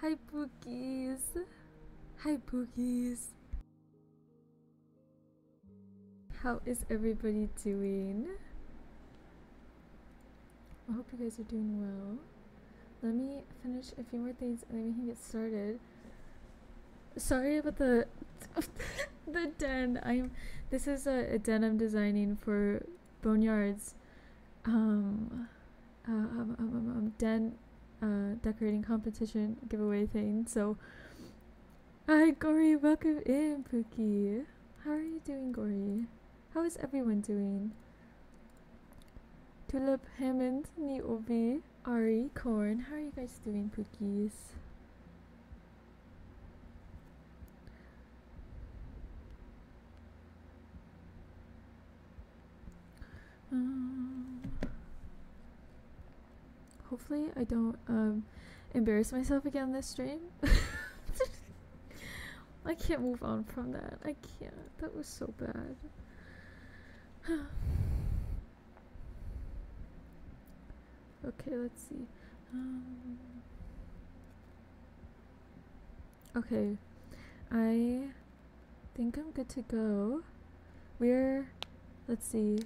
Hi, Pookies. Hi, Pookies. How is everybody doing? I hope you guys are doing well. Let me finish a few more things and then we can get started. Sorry about the the den. I'm this is a, a den I'm designing for Boneyard's um, uh, um, um, um, um den uh, decorating competition giveaway thing. So, hi Gory, welcome in, Pookie. How are you doing, Gory? How is everyone doing? Tulip, Hammond, Niobi, Ari, Corn. How are you guys doing, Pookies? Um, hopefully I don't um, embarrass myself again this stream. I can't move on from that. I can't. That was so bad. okay, let's see. Um, okay, I think I'm good to go. We're, let's see,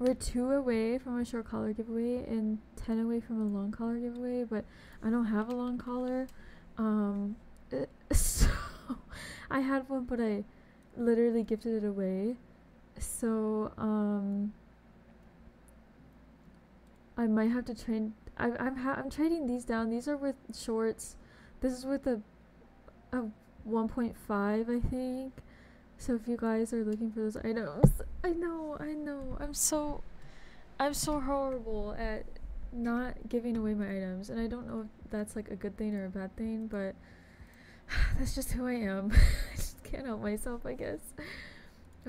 we're two away from a short collar giveaway and 10 away from a long collar giveaway, but I don't have a long collar. Um, it, so I had one, but I literally gifted it away. So, um, I might have to train. I, I'm ha- I'm trading these down. These are with shorts. This is with a, a 1.5, I think. So if you guys are looking for those items, I know, I know. I'm so I'm so horrible at not giving away my items and I don't know if that's like a good thing or a bad thing, but that's just who I am. I just can't help myself, I guess.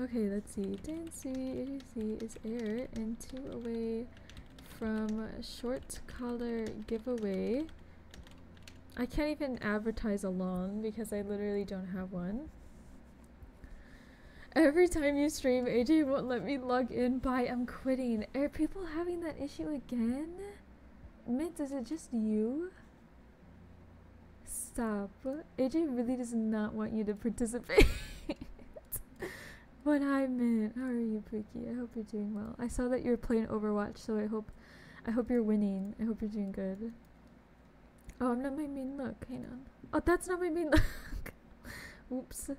Okay, let's see. Dansui AJC is air and two away from short collar giveaway. I can't even advertise along because I literally don't have one. Every time you stream, AJ won't let me log in. Bye, I'm quitting. Are people having that issue again? Mint, is it just you? Stop. AJ really does not want you to participate. but hi, Mint. How are you, Pookie? I hope you're doing well. I saw that you're playing Overwatch, so I hope, I hope you're winning. I hope you're doing good. Oh, I'm not my main look. Hang on. Oh, that's not my main look. Oops.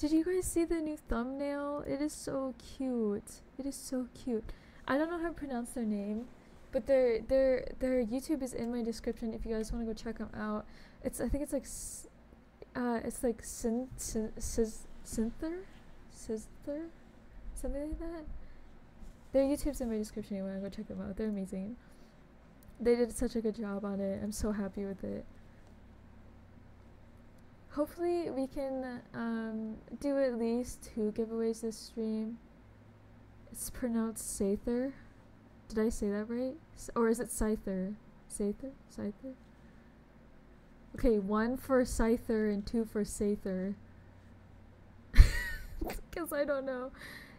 Did you guys see the new thumbnail? It is so cute. It is so cute. I don't know how to pronounce their name, but their their their YouTube is in my description if you guys want to go check them out. It's I think it's like uh it's like synth synth synther synther something like that. Their YouTube's in my description. You want to go check them out? They're amazing. They did such a good job on it. I'm so happy with it hopefully we can um, do at least two giveaways this stream. It's pronounced Sather. Did I say that right? S or is it Scyther? Sather? Scyther? Okay, one for Scyther and two for Sather. Because I don't know.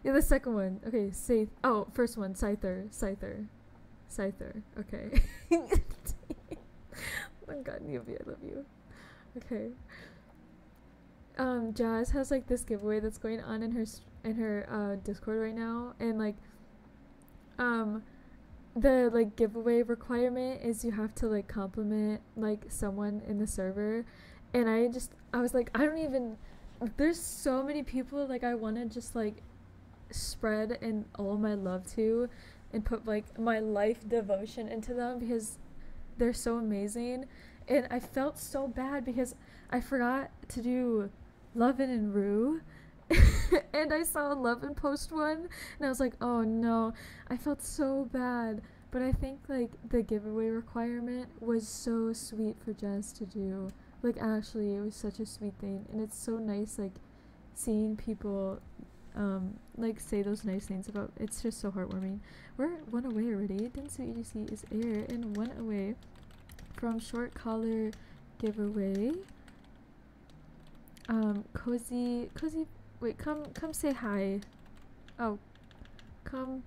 Yeah, the second one. Okay, Sath. Oh, first one, Scyther. Scyther. Scyther. Okay. oh my god, Newbie, I love you. Okay um Jazz has like this giveaway that's going on in her in her uh Discord right now and like um the like giveaway requirement is you have to like compliment like someone in the server and I just I was like I don't even there's so many people like I want to just like spread and all my love to and put like my life devotion into them because they're so amazing and I felt so bad because I forgot to do Lovin' and Rue. and I saw Lovin' post one, and I was like, oh no, I felt so bad. But I think like the giveaway requirement was so sweet for Jazz to do. Like actually, it was such a sweet thing, and it's so nice like seeing people um like say those nice things about. It's just so heartwarming. We're one away already. Dansui AJC is air and one away from short collar giveaway. Um, cozy, cozy. Wait, come, come say hi. Oh, come.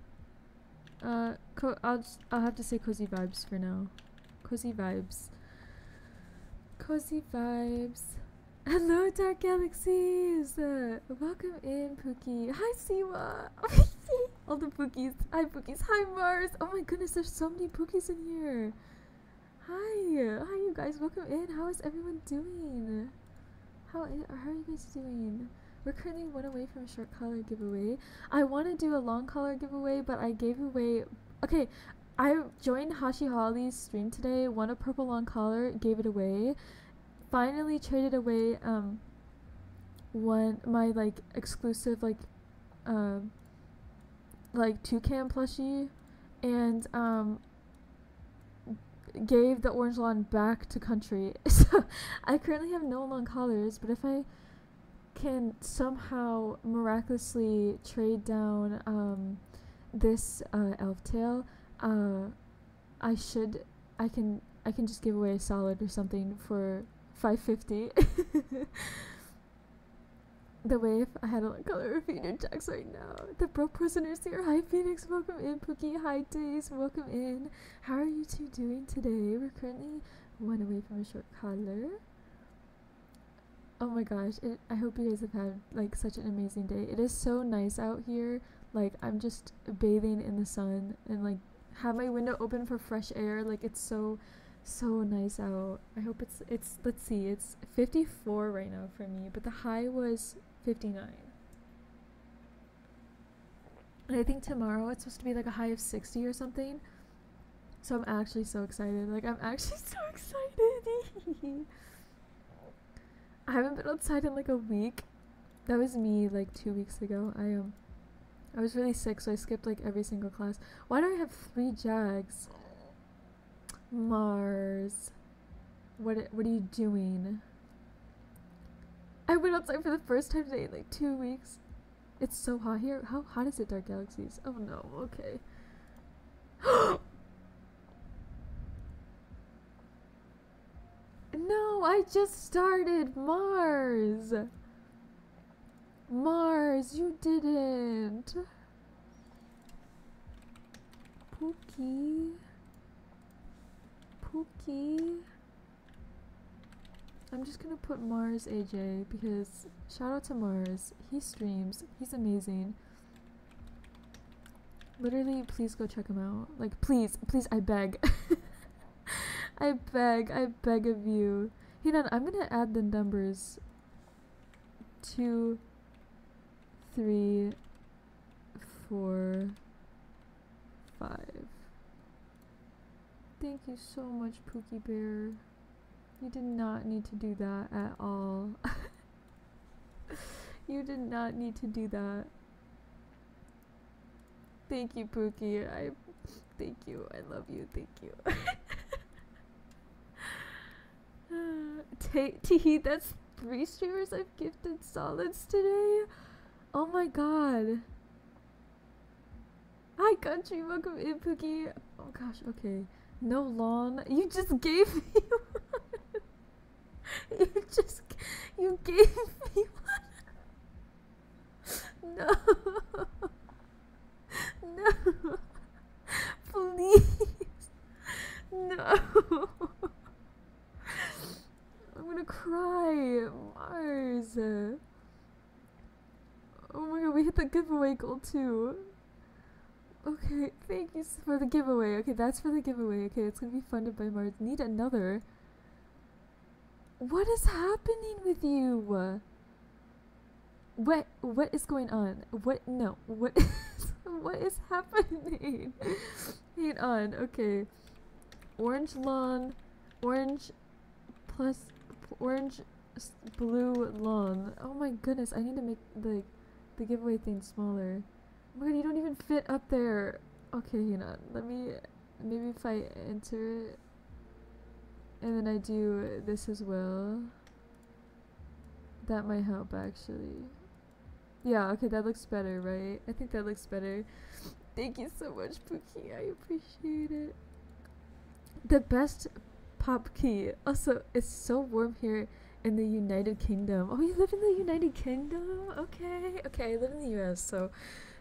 Uh, co I'll just, I'll have to say cozy vibes for now. Cozy vibes. cozy vibes. Hello, Dark Galaxies! Uh, welcome in, Pookie. Hi, Siwa! All the Pookies. Hi, Pookies. Hi, Mars! Oh my goodness, there's so many Pookies in here. Hi! Hi, you guys. Welcome in. How is everyone doing? How, how are you guys doing? We're currently one away from a short collar giveaway. I want to do a long collar giveaway, but I gave away. Okay, I joined Hashi Holly's stream today, won a purple long collar, gave it away. Finally traded away um one my like exclusive like um like toucan plushie and um gave the orange lawn back to country. so I currently have no long collars, but if I can somehow miraculously trade down um this uh elf tail uh, I should, I can, I can just give away a solid or something for 550. the wave, I had a color of Phoenix Jacks right now. The bro prisoners here. Hi Phoenix, welcome in. Pookie, hi Days, welcome in. How are you two doing today? We're currently one away from a short collar. Oh my gosh, it, I hope you guys have had like such an amazing day. It is so nice out here. Like I'm just bathing in the sun and like have my window open for fresh air. Like it's so so nice out. I hope it's it's let's see, it's 54 right now for me, but the high was 59. And I think tomorrow it's supposed to be like a high of 60 or something. So I'm actually so excited. Like I'm actually so excited. I haven't been outside in like a week. That was me like 2 weeks ago. I um, I was really sick, so I skipped like every single class. Why do I have three Jags? Mars. What what are you doing? I went outside for the first time today in like two weeks. It's so hot here. How hot is it, Dark Galaxies? Oh no, okay. no, I just started Mars. Mars, you didn't. Pookie. Pookie. I'm just gonna put Mars AJ because shout out to Mars. He streams. He's amazing. Literally, please go check him out. Like, please, please, I beg. I beg, I beg of you. Hold on, I'm gonna add the numbers. Two three, four, five. Thank you so much, Pookie Bear. You did not need to do that at all. you did not need to do that. Thank you, Pookie. I thank you. I love you. Thank you. Tee, that's three streamers I've gifted solids today. Oh my god. Hi country, welcome in Pookie. Oh gosh, okay. No lawn. You just gave me. You just you gave me one. No. No. Please. No. I'm gonna cry. Mars. Oh my god, we hit the giveaway goal too. Okay, thank you for the giveaway. Okay, that's for the giveaway. Okay, it's gonna be funded by Mars. Need another. What is happening with you? What what is going on? What no? What is what is happening? Hang on. Okay. Orange lawn, orange plus orange blue lawn. Oh my goodness! I need to make the the giveaway thing smaller. Oh my god, you don't even fit up there. Okay, hang on. Let me. Maybe if I enter it. And then I do this as well. That might help actually. Yeah, okay, that looks better, right? I think that looks better. Thank you so much, Pookie. I appreciate it. The best pop key. Also, it's so warm here in the United Kingdom. Oh, you live in the United Kingdom? Okay. Okay, I live in the US, so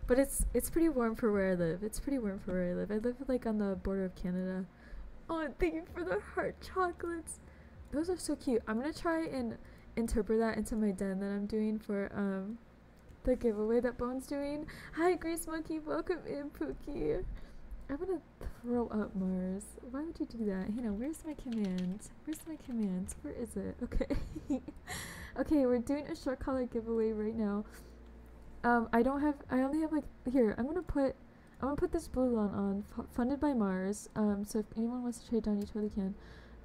but it's it's pretty warm for where I live. It's pretty warm for where I live. I live like on the border of Canada. Oh, thank you for the heart chocolates. Those are so cute. I'm gonna try and interpret that into my den that I'm doing for um the giveaway that Bone's doing. Hi, Grace Monkey. Welcome in, Pookie. I'm gonna throw up Mars. Why would you do that? You know, where's my command? Where's my command? Where is it? Okay. okay, we're doing a short collar giveaway right now. Um, I don't have. I only have like here. I'm gonna put. I'm gonna put this blue one on, funded by Mars. Um, so if anyone wants to trade down, you totally can.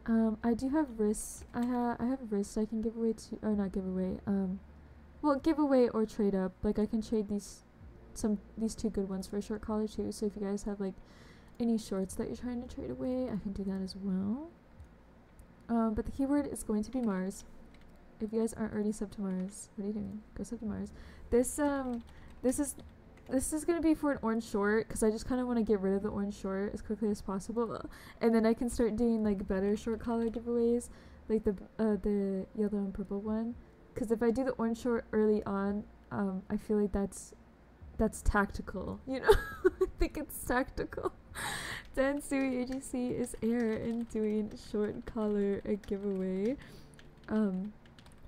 Um, I do have wrists. I have. I have wrists I can give away to, or not give away. Um, well, give away or trade up. Like I can trade these, some these two good ones for a short collar too. So if you guys have like any shorts that you're trying to trade away, I can do that as well. Um, but the keyword is going to be Mars. If you guys aren't already sub to Mars, what are you doing? Go sub to Mars. This um, this is this is gonna be for an orange short because I just kind of want to get rid of the orange short as quickly as possible, and then I can start doing like better short collar giveaways, like the uh, the yellow and purple one. Because if I do the orange short early on, um, I feel like that's that's tactical. You know, I think it's tactical. Dansui AJC is air and doing short collar a giveaway. Um,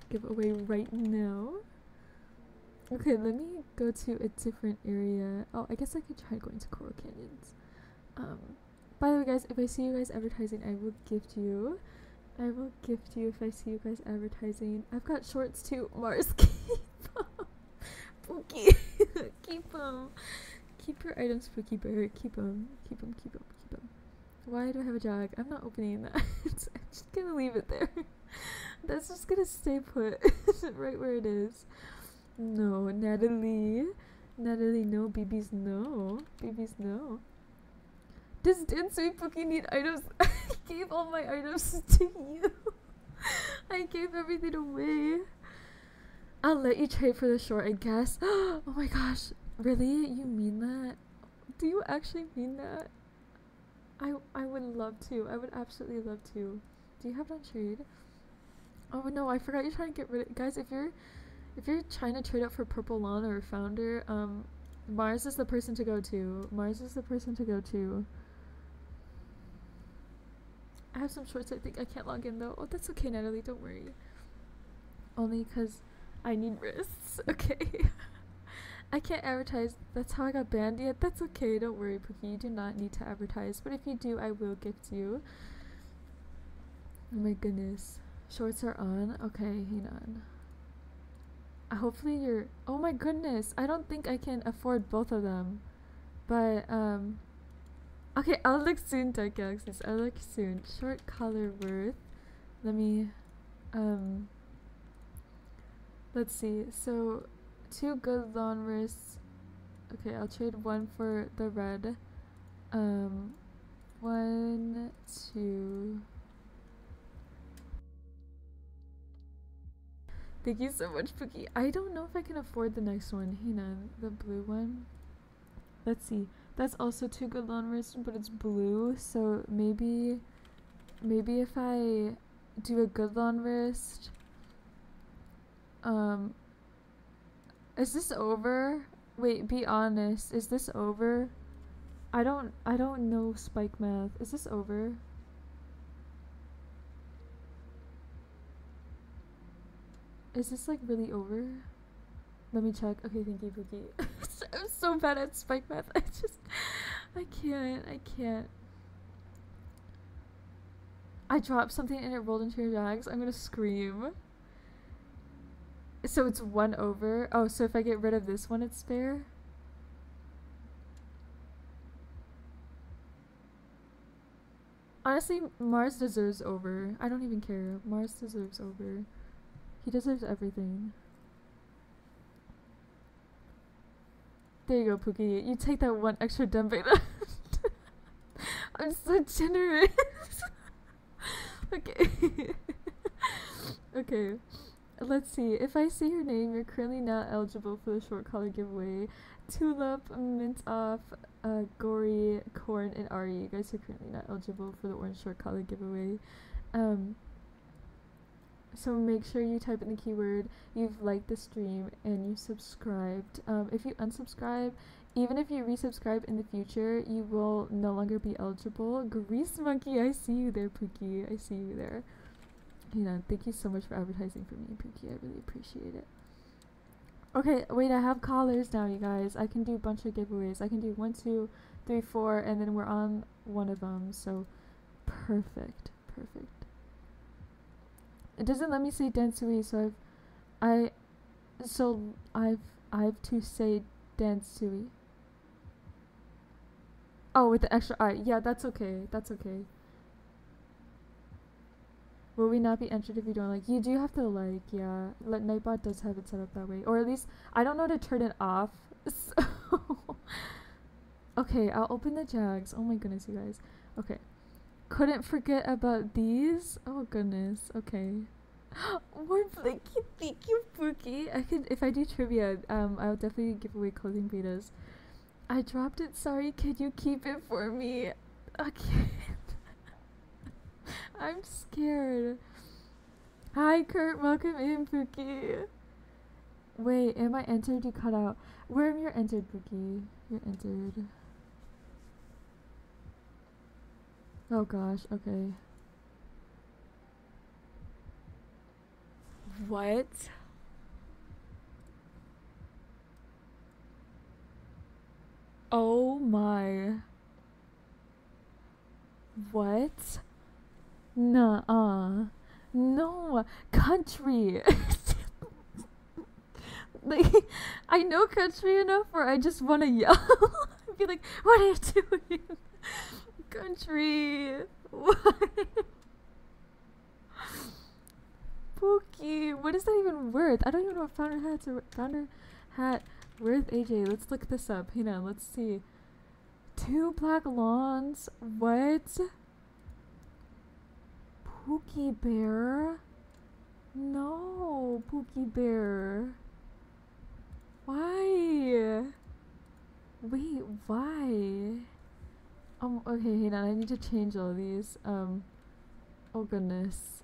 giveaway right now. Okay, let me go to a different area. Oh, I guess I could try going to Coral Canyons. Um, by the way, guys, if I see you guys advertising, I will gift you. I will gift you if I see you guys advertising. I've got shorts too. Mars, keep them. Pookie, keep them. Keep your items, Pookie Bear. Keep them. Keep them. Keep them. Keep them. Why do I have a jog? I'm not opening that. I'm just gonna leave it there. That's just gonna stay put right where it is. No, Natalie. Natalie, no. BBs, no. BBs, no. Does Dansui Pookie need items? I gave all my items to you. I gave everything away. I'll let you trade for the short, I guess. oh my gosh. Really? You mean that? Do you actually mean that? I I would love to. I would absolutely love to. Do you have on trade? Oh no, I forgot you're trying to get rid of guys, if you're if you're trying to trade up for Purple Lawn or Founder, um, Mars is the person to go to. Mars is the person to go to. I have some shorts I think I can't log in though. Oh, that's okay, Natalie, don't worry. Only because I need wrists. Okay. I can't advertise. That's how I got banned yet. That's okay, don't worry, Pookie. You do not need to advertise. But if you do, I will gift you. Oh my goodness. Shorts are on. Okay, hang on hopefully you're oh my goodness i don't think i can afford both of them. But um okay i'll look soon dark galaxies i'll look soon. Short color worth. Let me um let's see. So two good wrists. Okay i'll trade one for the red. Um one two Thank you so much, Pookie. I don't know if I can afford the next one. Hina, the blue one. Let's see. That's also two good lawn wrists, but it's blue. So maybe, maybe if I do a good lawn wrist. Um. Is this over? Wait, be honest. Is this over? I don't. I don't know spike math. Is this over? Is this like really over? Let me check. Okay, thank you, Pookie. I'm so bad at spike math. I just, I can't. I can't. I dropped something and it rolled into your bags. I'm gonna scream. So it's one over. Oh, so if I get rid of this one, it's fair. Honestly, Mars deserves over. I don't even care. Mars deserves over. He deserves everything. There you go, Pookie. You take that one extra dump I'm so generous. okay. okay. Let's see. If I see your name, you're currently not eligible for the short collar giveaway. Tulip, Mint Off, uh, Gory, Corn, and Ari. You guys are currently not eligible for the orange short collar giveaway. Um, so make sure you type in the keyword you've liked the stream and you subscribed um, if you unsubscribe even if you resubscribe in the future you will no longer be eligible grease monkey i see you there pookie i see you there You know, thank you so much for advertising for me, Pookie. I really appreciate it. Okay, wait, I have callers now, you guys. I can do a bunch of giveaways. I can do one, two, three, four, and then we're on one of them. So, perfect, perfect. It doesn't let me say Densui, so I've, I, so I've, I've to say Densui. Oh, with the extra I. Yeah, that's okay. That's okay. Will we not be entered if you don't like? You do have to like, yeah. Let Nightbot does have it set up that way, or at least I don't know to turn it off. So okay, I'll open the Jags. Oh my goodness, you guys. Okay, couldn't forget about these. Oh goodness. Okay. More Blinky, thank you, Pookie. I could if I do trivia. Um, I'll definitely give away clothing betas. I dropped it. Sorry. Can you keep it for me? Okay. I'm scared. Hi, Kurt. Welcome in, Pookie. Wait, am I entered? You cut out. Where am you entered, Pookie? You're entered. Oh gosh, okay. What? Oh my. What? Nuh-uh. No. Country. like, I know country enough where I just want to yell. be like, what are you doing? Country. Pookie. What is that even worth? I don't even know what founder hats or founder hat worth AJ. Let's look this up. Hang on, let's see. Two black lawns. What? Pookie Bear? No, Pookie Bear. Why? Wait, why? Um, okay, hang on, I need to change all these. Um, oh goodness.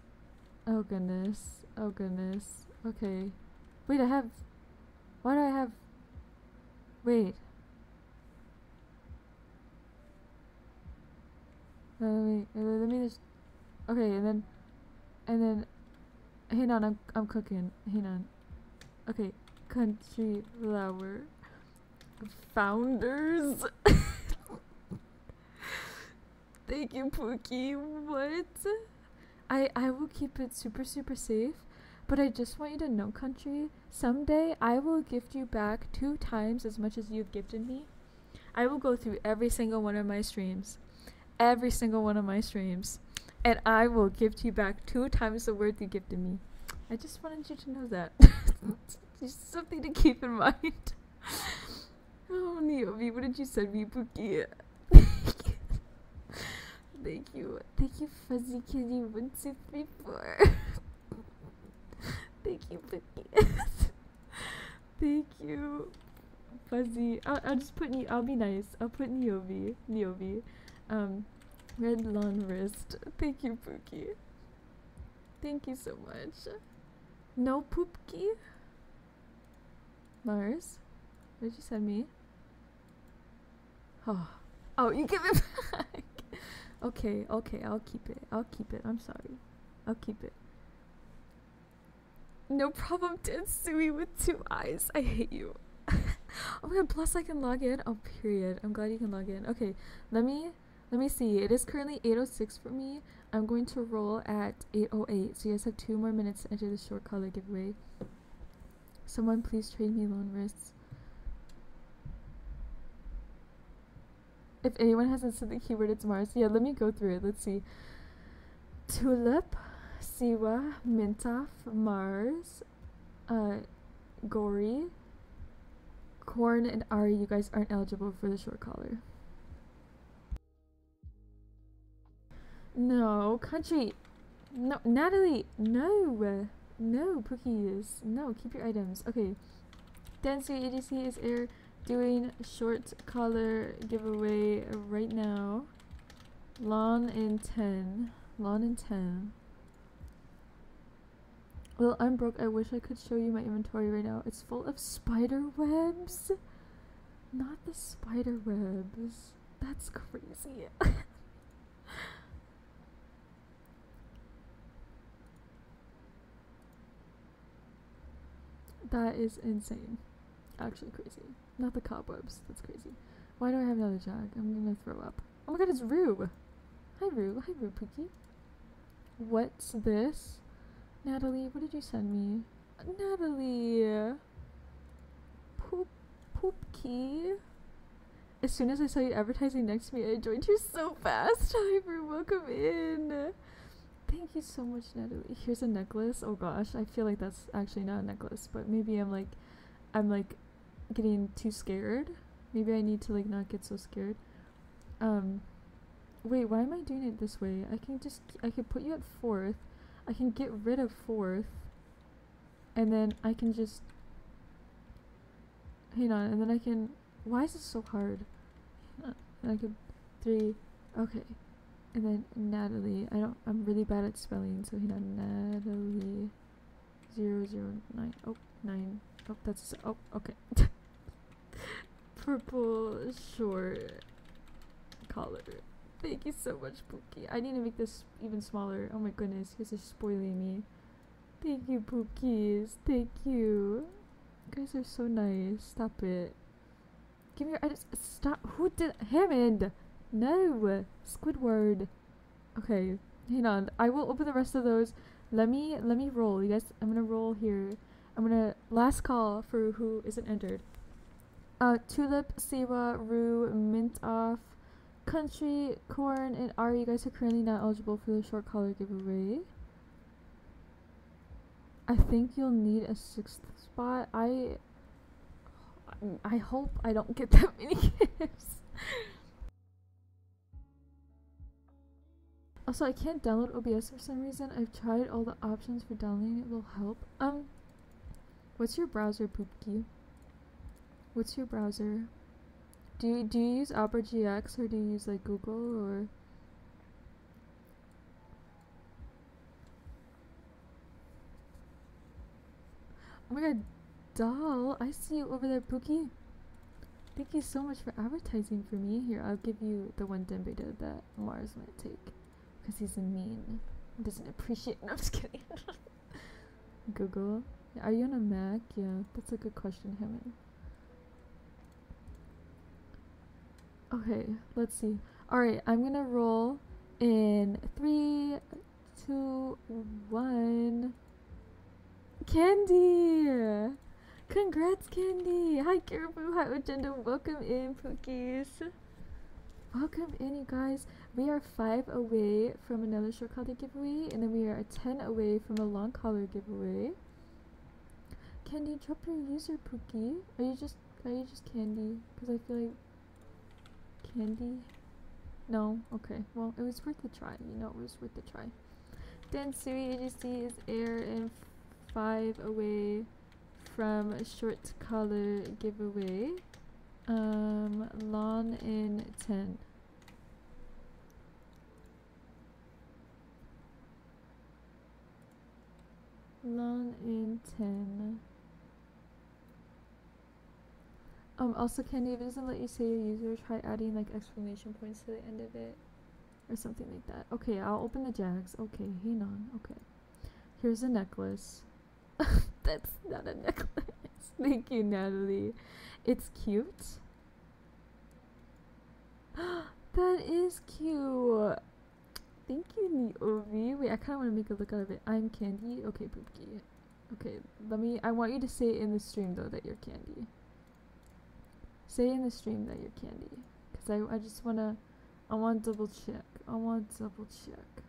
Oh goodness. Oh goodness. Okay. Wait, I have... Why do I have... Wait. Uh, wait, uh, let me just... Okay, and then... And then... Hang on, I'm, I'm cooking. Hang on. Okay. Country flower. Founders. Thank you, Pookie. What? I I will keep it super super safe, but I just want you to know, country. Someday I will gift you back two times as much as you've gifted me. I will go through every single one of my streams, every single one of my streams, and I will gift you back two times the worth you gifted me. I just wanted you to know that. just something to keep in mind. oh, Niobe, what did you send me, Pookie? Thank you. Thank you, Fuzzy Kitty. One, two, three, four. Thank you, Pookie. Thank you, Fuzzy. I'll, I'll just put. I'll be nice. I'll put Niobe. Niobe. Um, red lawn wrist. Thank you, Pookie. Thank you so much. No Poopki? Mars? What did you send me? Oh. Oh, you give it back. Okay, okay, I'll keep it. I'll keep it. I'm sorry. I'll keep it. No problem, Densui with two eyes. I hate you. oh my god, plus I can log in. Oh, period. I'm glad you can log in. Okay, let me let me see. It is currently 8.06 for me. I'm going to roll at 8.08. So you guys have two more minutes to enter the short color giveaway. Someone please trade me loan wrists. If anyone hasn't said the keyword, it's Mars. Yeah, let me go through it. Let's see. Tulip, Siwa, Mintoff, Mars, uh, Gory, Corn, and Ari. You guys aren't eligible for the short collar. No, country. No, Natalie. No, no, cookies. No, keep your items. Okay. Dansui AJC is air doing short collar giveaway right now. Lawn in 10. Lawn in 10. Well, I'm broke. I wish I could show you my inventory right now. It's full of spider webs. Not the spider webs. That's crazy. that is insane. Actually crazy. Not the cobwebs. That's crazy. Why do I have another jag? I'm gonna throw up. Oh my god, it's Rue. Hi Rue. Hi Rue Pookie. What's this? Natalie, what did you send me? Natalie. Poop Poopkey. As soon as I saw you advertising next to me, I joined you so fast. Hi Rue, welcome in. Thank you so much, Natalie. Here's a necklace. Oh gosh, I feel like that's actually not a necklace, but maybe I'm like, I'm like, getting too scared. Maybe I need to like not get so scared. Um, wait, why am I doing it this way? I can just, I can put you at fourth. I can get rid of fourth, and then I can just, hang on, and then I can. Why is this so hard? And I could three. Okay and then Natalie. I don't. I'm really bad at spelling, so hang on. Natalie, zero zero nine. Oh, nine. Oh, that's oh. Okay. Purple short collar. Thank you so much, Pookie. I need to make this even smaller. Oh my goodness, you guys are spoiling me. Thank you, Pookies. Thank you. You guys are so nice. Stop it. Give me your. Just stop. Who did Hammond? No! Squidward. Okay, hang on. I will open the rest of those. Let me let me roll. You guys, I'm gonna roll here. I'm gonna last call for who isn't entered. Uh, Tulip, Siwa, Rue, Mint Off, Country, Corn, and Ari. You guys are currently not eligible for the short collar giveaway. I think you'll need a sixth spot. I I hope I don't get that many gifts. Also, I can't download OBS for some reason. I've tried all the options for downloading it will help. Um, what's your browser, Poopkey? What's your browser? Do you, do you use Opera GX or do you use like Google or? Oh my god, doll! I see you over there, Pookie. Thank you so much for advertising for me. Here, I'll give you the one Dembeda that Mars might take. Because he's a mean. Doesn't appreciate. No, I'm just kidding. Google. Are you on a Mac? Yeah, that's a good question, Hammond. Okay, let's see. Alright, I'm gonna roll in three, two, one. Candy! Congrats, Candy! Hi, Caribou. Hi, Agenda. Welcome in, Pookies. Welcome in, you guys. We are five away from another short collar giveaway, and then we are ten away from a long collar giveaway. Candy, drop your user, Pookie. Are you just are you just Candy? Because I feel like Candy. No, okay. Well, it was worth a try. You know, it was worth a try. Dansui AJC is air and five away from a short collar giveaway. Um, lawn in ten. Long in 10. Um, also, Candy, if it doesn't let you say your user, try adding like exclamation points to the end of it. Or something like that. Okay, I'll open the jags. Okay, hang on. Okay. Here's a necklace. That's not a necklace. Thank you, Natalie. It's cute. that is cute. Thank you, Neovi. Wait, I kind of want to make a look out of it. I'm Candy. Okay, Poopki. Okay, let me. I want you to say in the stream though that you're Candy. Say in the stream that you're Candy, cause I I just wanna. I want to double check. I want to double check.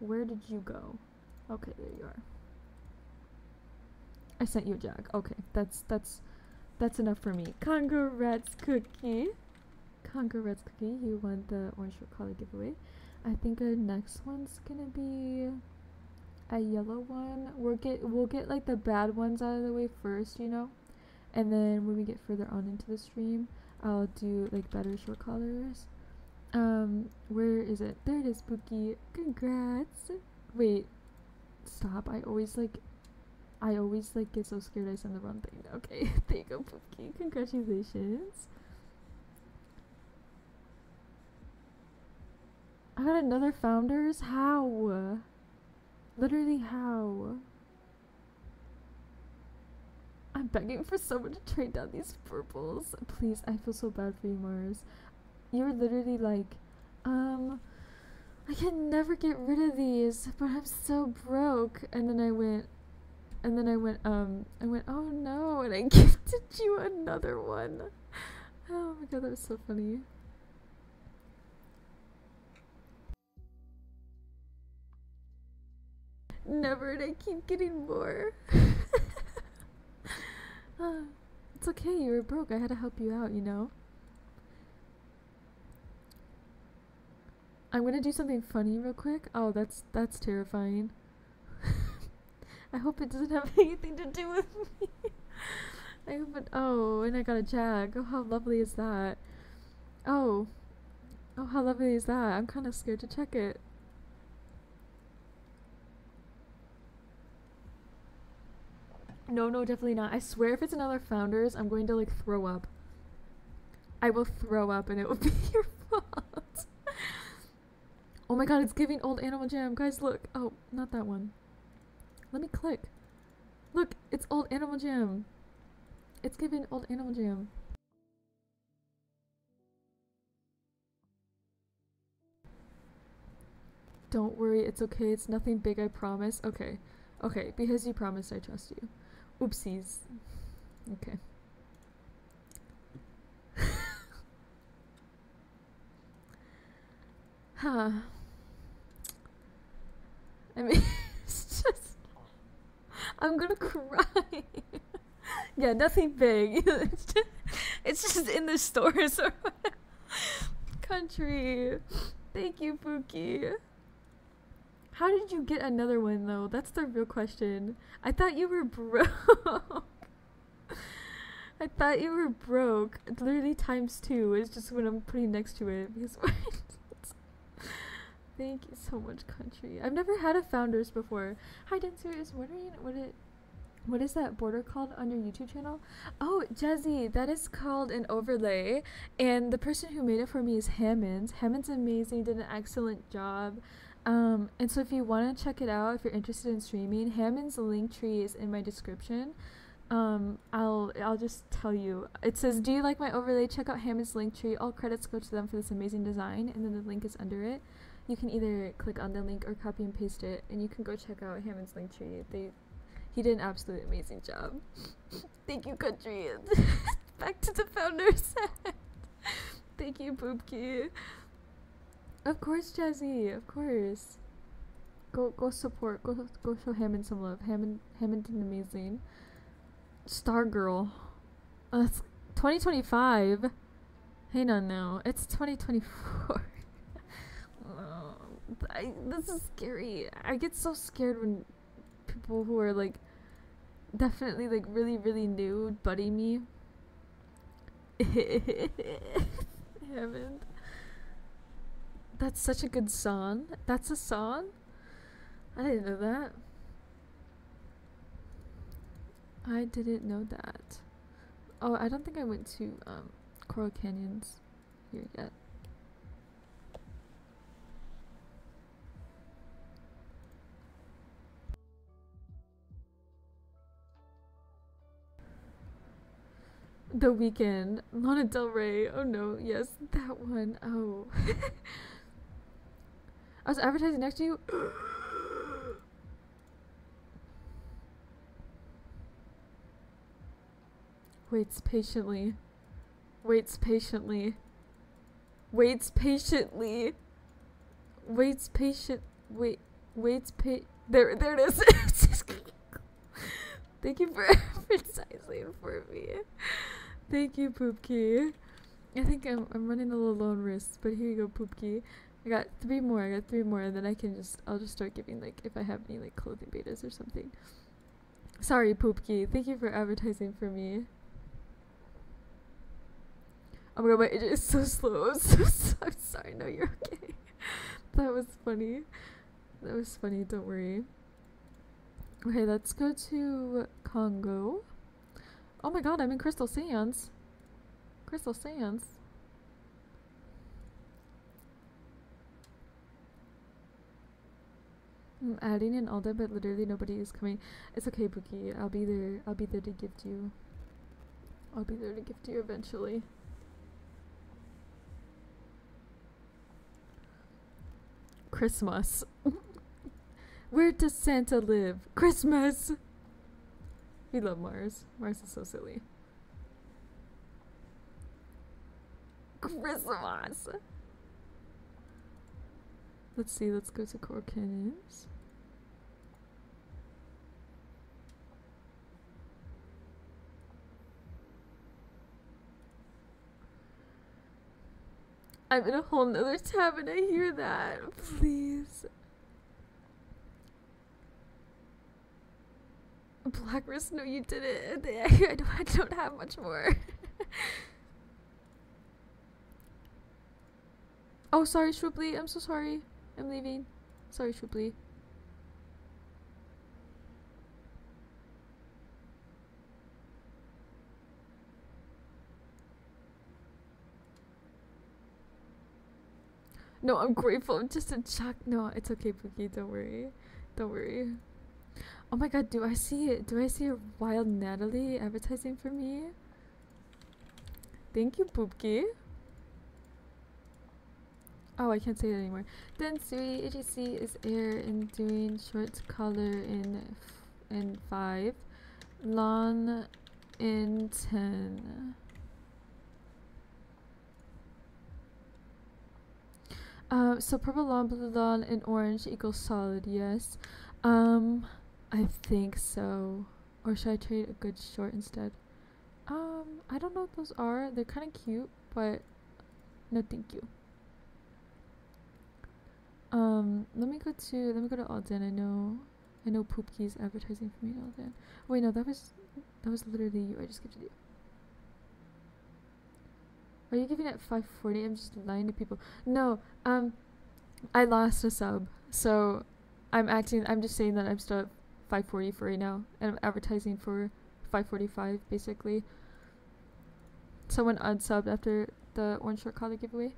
Where did you go? Okay, there you are. I sent you a jag. Okay, that's that's that's enough for me. Congrats, Cookie. Congrats, Cookie. You won the orange shirt collar giveaway. I think the next one's gonna be a yellow one. We'll get we'll get like the bad ones out of the way first, you know, and then when we get further on into the stream, I'll do like better short collars. Um, where is it? There it is, Spooky. Congrats. Wait, stop. I always like, I always like get so scared I send the wrong thing. Okay, there you Spooky. Congratulations. I got another founders? How? Literally how? Begging for someone to trade down these purples. Please, I feel so bad for you, Mars. You're literally like, um, I can never get rid of these, but I'm so broke. And then I went, and then I went, um, I went, oh no, and I gifted you another one. Oh my god, that was so funny. Never, and I keep getting more. it's okay, you were broke. I had to help you out, you know? I'm gonna do something funny real quick. Oh, that's that's terrifying. I hope it doesn't have anything to do with me. I hope it. Oh, and I got a jag. Oh, how lovely is that? Oh, oh, how lovely is that? I'm kind of scared to check it. No, no, definitely not. I swear if it's another Founders, I'm going to like throw up. I will throw up and it will be your fault. oh my god, it's giving old Animal Jam. Guys, look. Oh, not that one. Let me click. Look, it's old Animal Jam. It's giving old Animal Jam. Don't worry, it's okay. It's nothing big, I promise. Okay. Okay, because you promised, I trust you. Oopsies. Okay. huh. I mean, it's just. I'm gonna cry. yeah, nothing big. it's, just, it's just in the stores or Country. Thank you, Pookie. How did you get another one though? That's the real question. I thought you were broke. I thought you were broke. Literally times two is just when I'm putting next to it because Thank you so much, country. I've never had a founders before. Hi, Dancer is wondering what it what is that border called on your YouTube channel? Oh, Jazzy, that is called an overlay. And the person who made it for me is Hammond. Hammond's amazing, did an excellent job. Um, and so if you want to check it out, if you're interested in streaming, Hammond's link tree is in my description. Um, I'll I'll just tell you. It says, "Do you like my overlay? Check out Hammond's link tree. All credits go to them for this amazing design." And then the link is under it. You can either click on the link or copy and paste it, and you can go check out Hammond's link tree. They he did an absolutely amazing job. Thank you, country. Back to the founders. Thank you, Poopki. Of course, Jazzy. Of course. Go go support. Go go show Hammond some love. Hammond Hammond did amazing. Star Girl. Uh, that's 2025. Hang on now. It's 2024. I, this is scary. I get so scared when people who are like definitely like really really new buddy me. Hammond. That's such a good song. That's a song? I didn't know that. I didn't know that. Oh, I don't think I went to um, Coral Canyons here yet. The Weeknd, Lana Del Rey. Oh no, yes, that one. Oh. I was advertising next to you. Waits patiently. Waits patiently. Waits patiently. Waits patient. Wait. Waits pa. There, there it is. Thank you for advertising for me. Thank you, Poopki. I think I'm, I'm running a little low on wrist, but here you go, Poopki. I got three more. I got three more, and then I can just I'll just start giving like if I have any like clothing betas or something. Sorry, Poopki. Thank you for advertising for me. Oh my god, my agent is so slow. I'm so, so I'm sorry. No, you're okay. that was funny. That was funny. Don't worry. Okay, let's go to Congo. Oh my god, I'm in Crystal Sands. Crystal Sands. I'm adding in Alda, but literally nobody is coming. It's okay, Bookie. I'll be there. I'll be there to gift you. I'll be there to gift you eventually. Christmas. Where does Santa live? Christmas! We love Mars. Mars is so silly. Christmas! Let's see, let's go to Core Canyons. I'm in a whole nother tab and I hear that. Please. Blacklist, no, you didn't. I don't, I don't have much more. oh, sorry, Shrubly. I'm so sorry. I'm leaving. Sorry, Shrubly. No, I'm grateful. I'm just in shock. No, it's okay, Pookie. Don't worry. Don't worry. Oh my god, do I see it? Do I see a wild Natalie advertising for me? Thank you, Poopki. Oh, I can't say it anymore. Dansui AJC is air in doing short color in in five, long in ten. Um, so purple lawn, blue lawn, and orange equals solid, yes. Um, I think so. Or should I trade a good short instead? Um, I don't know what those are. They're kind of cute, but no thank you. Um, let me go to, let me go to Alden. I know, I know Poopkey's advertising for me Alden. Wait, no, that was, that was literally you. I just gifted you. Are you giving it 540? I'm just lying to people. No, um, I lost a sub, so I'm acting. I'm just saying that I'm still at 540 for right now, and I'm advertising for 545 basically. Someone unsubbed after the one short collar giveaway.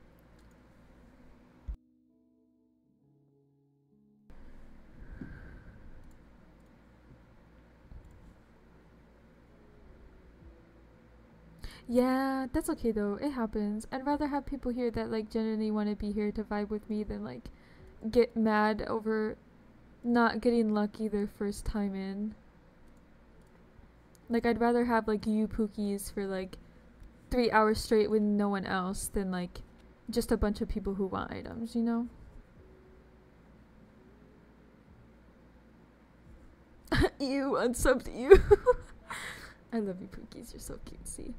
Yeah, that's okay though. It happens. I'd rather have people here that like genuinely want to be here to vibe with me than like get mad over not getting lucky their first time in. Like I'd rather have like you pookies for like three hours straight with no one else than like just a bunch of people who want items, you know? you unsubbed you. I love you pookies, you're so cutesy.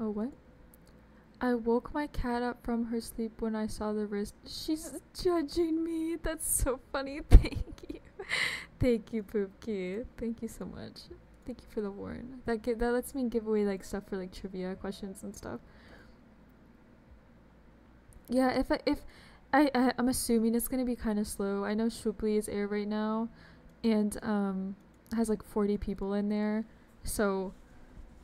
Oh, what? I woke my cat up from her sleep when I saw the wrist. She's judging me. That's so funny. Thank you. Thank you, Poopki. Thank you so much. Thank you for the warn. That that lets me give away like stuff for like trivia questions and stuff. Yeah, if I if I, I am assuming it's gonna be kind of slow. I know Shwooply is air right now, and um has like 40 people in there, so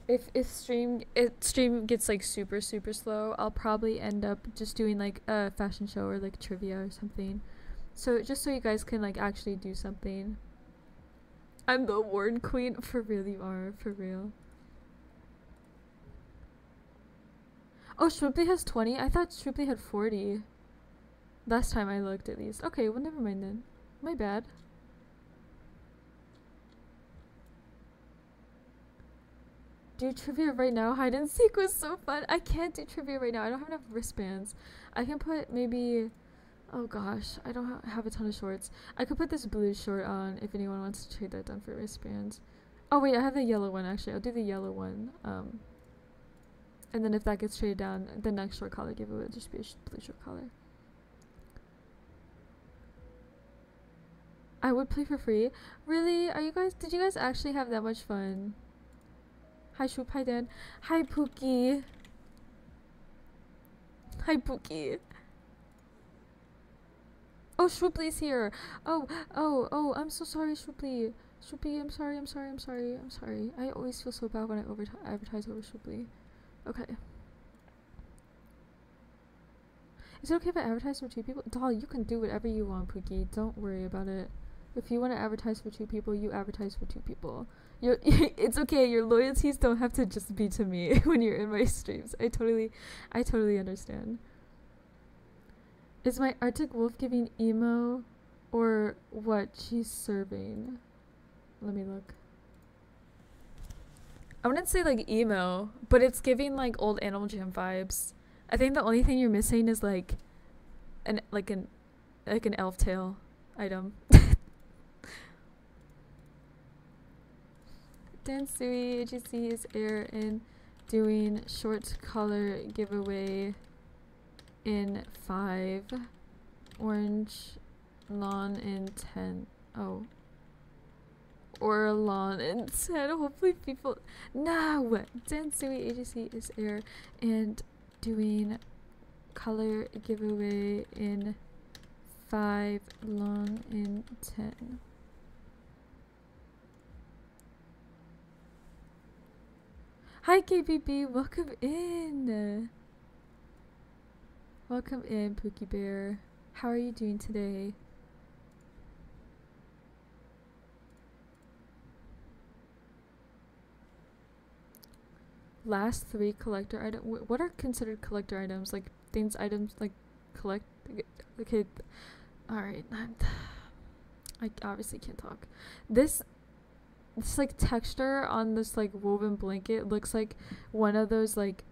if if stream if stream gets like super super slow, I'll probably end up just doing like a fashion show or like trivia or something. So just so you guys can like actually do something. I'm the award queen for real you are for real. Oh, Shrimply has 20? I thought Shrimply had 40. Last time I looked at least. Okay, well never mind then. My bad. Do trivia right now. Hide and seek was so fun. I can't do trivia right now. I don't have enough wristbands. I can put maybe. Oh gosh, I don't ha have a ton of shorts. I could put this blue short on if anyone wants to trade that down for wristbands. Oh wait, I have the yellow one actually. I'll do the yellow one. Um, and then if that gets traded down, the next short collar giveaway will just be a blue short collar. I would play for free. Really? Are you guys? Did you guys actually have that much fun? Hi Shoop, hi Dan. Hi Pookie. Hi Pookie. Oh, Shwooply's here. Oh, oh, oh, I'm so sorry, Shwooply. Shwooply, I'm sorry, I'm sorry, I'm sorry, I'm sorry. I always feel so bad when I over advertise over Shwooply. Okay. Is it okay if I advertise for two people? Doll, you can do whatever you want, Pookie. Don't worry about it. If you want to advertise for two people, you advertise for two people. It's okay. Your loyalties don't have to just be to me when you're in my streams. I totally, I totally understand. Is my Arctic Wolf giving emo, or what she's serving? Let me look. I wouldn't say like emo, but it's giving like old Animal Jam vibes. I think the only thing you're missing is like an like an like an elf tail item. Dansui AJC is air in doing short color giveaway in five. Orange lawn in ten. Oh. Or lawn in ten. Hopefully people No Dansui AJC is air and doing color giveaway in five long in ten. Hi KBB, welcome in. Welcome in, Pookie Bear. How are you doing today? Last three collector items. What are considered collector items? Like things items like collect. Okay, all right. I obviously can't talk. This this like texture on this like woven blanket looks like one of those like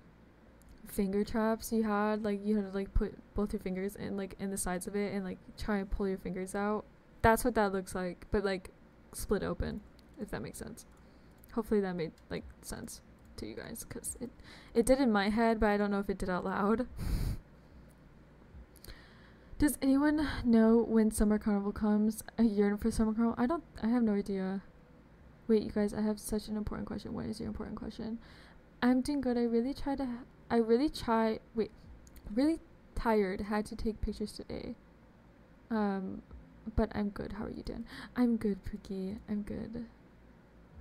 finger traps you had like you had to like put both your fingers in like in the sides of it and like try and pull your fingers out. That's what that looks like but like split open if that makes sense. Hopefully that made like sense to you guys because it it did in my head but i don't know if it did out loud. Does anyone know when summer carnival comes? A yearn for summer carnival? I don't i have no idea Wait, you guys, I have such an important question. What is your important question? I'm doing good. I really try to. I really try. Wait, really tired. Had to take pictures today. Um, but I'm good. How are you doing? I'm good, Pookie. I'm good.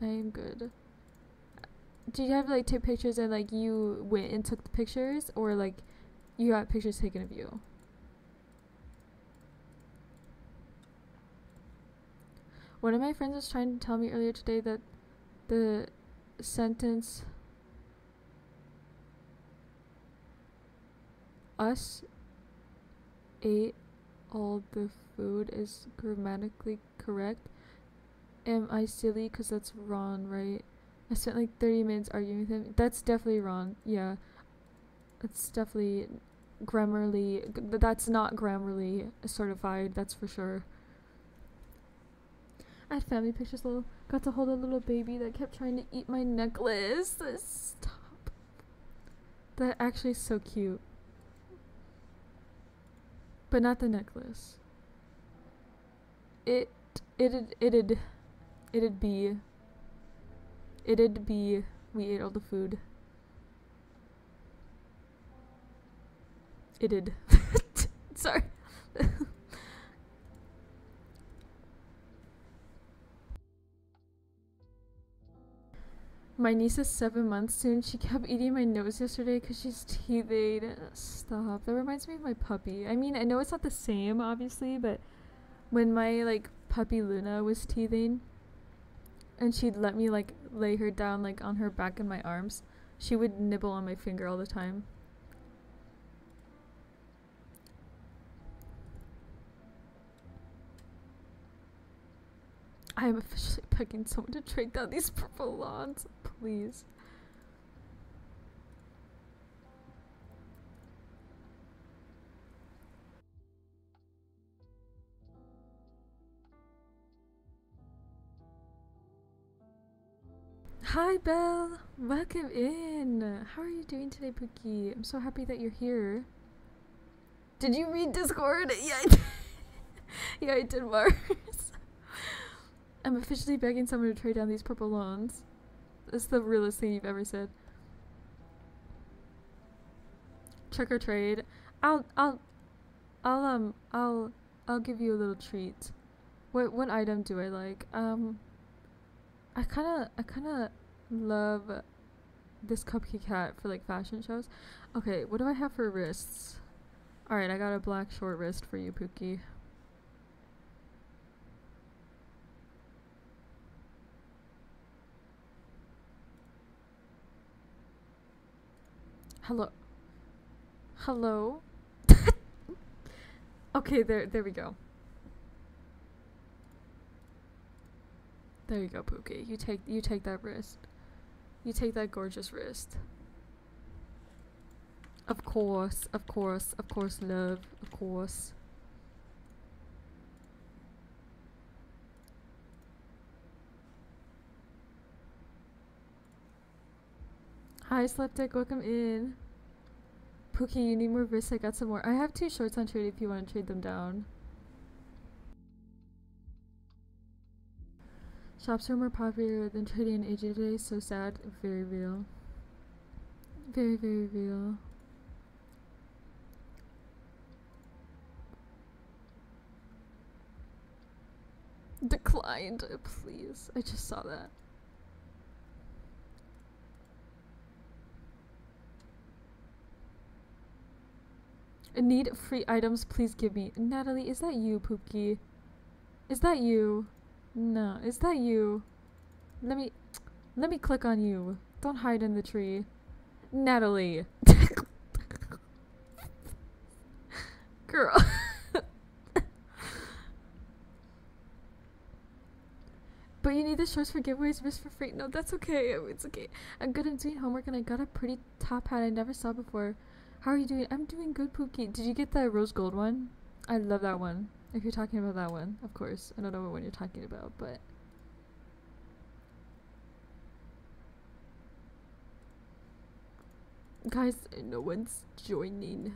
I am good. Did you have like take pictures and like you went and took the pictures, or like you got pictures taken of you? One of my friends was trying to tell me earlier today that the sentence us ate all the food is grammatically correct. Am I silly? Because that's wrong, right? I spent like 30 minutes arguing with him. That's definitely wrong. Yeah. That's definitely grammarly. That's not grammarly certified, that's for sure. Had family pictures. Little got to hold a little baby that kept trying to eat my necklace. Stop. That actually is so cute. But not the necklace. It it'd it'd it'd be it'd be we ate all the food. It'd sorry. My niece is seven months soon. She kept eating my nose yesterday because she's teething. Stop. That reminds me of my puppy. I mean, I know it's not the same, obviously, but when my like puppy Luna was teething, and she'd let me like lay her down like on her back in my arms, she would nibble on my finger all the time. I am officially begging someone to trade down these purple lawns please. Hi Belle, welcome in. How are you doing today, Pookie? I'm so happy that you're here. Did you read Discord? Yeah, I did. yeah, I did, Mars. I'm officially begging someone to trade down these purple lawns. It's the realest thing you've ever said. Trick or trade. I'll I'll I'll um I'll I'll give you a little treat. What what item do I like? Um I kinda I kinda love this cupcake hat for like fashion shows. Okay, what do I have for wrists? Alright, I got a black short wrist for you, Pookie. Hello. Hello? okay, there there we go. There you go, Pookie. You take you take that wrist. You take that gorgeous wrist. Of course, of course, of course, love, of course. Hi, Sleptic, welcome in. Pookie, you need more wrists? I got some more. I have two shorts on trade if you want to trade them down. Shops are more popular than trading in AJ today. So sad. Very real. Very, very real. Declined. Please. I just saw that. Need free items. Please give me. Natalie, is that you, Pookie? Is that you? No, is that you? Let me let me click on you. Don't hide in the tree. Natalie. Girl. but you need the shorts for giveaways, risk for free. No, that's okay. It's okay. I'm good at doing homework and I got a pretty top hat I never saw before. How are you doing? I'm doing good, Pookie. Did you get the rose gold one? I love that one. If you're talking about that one, of course. I don't know what one you're talking about, but. Guys, no one's joining.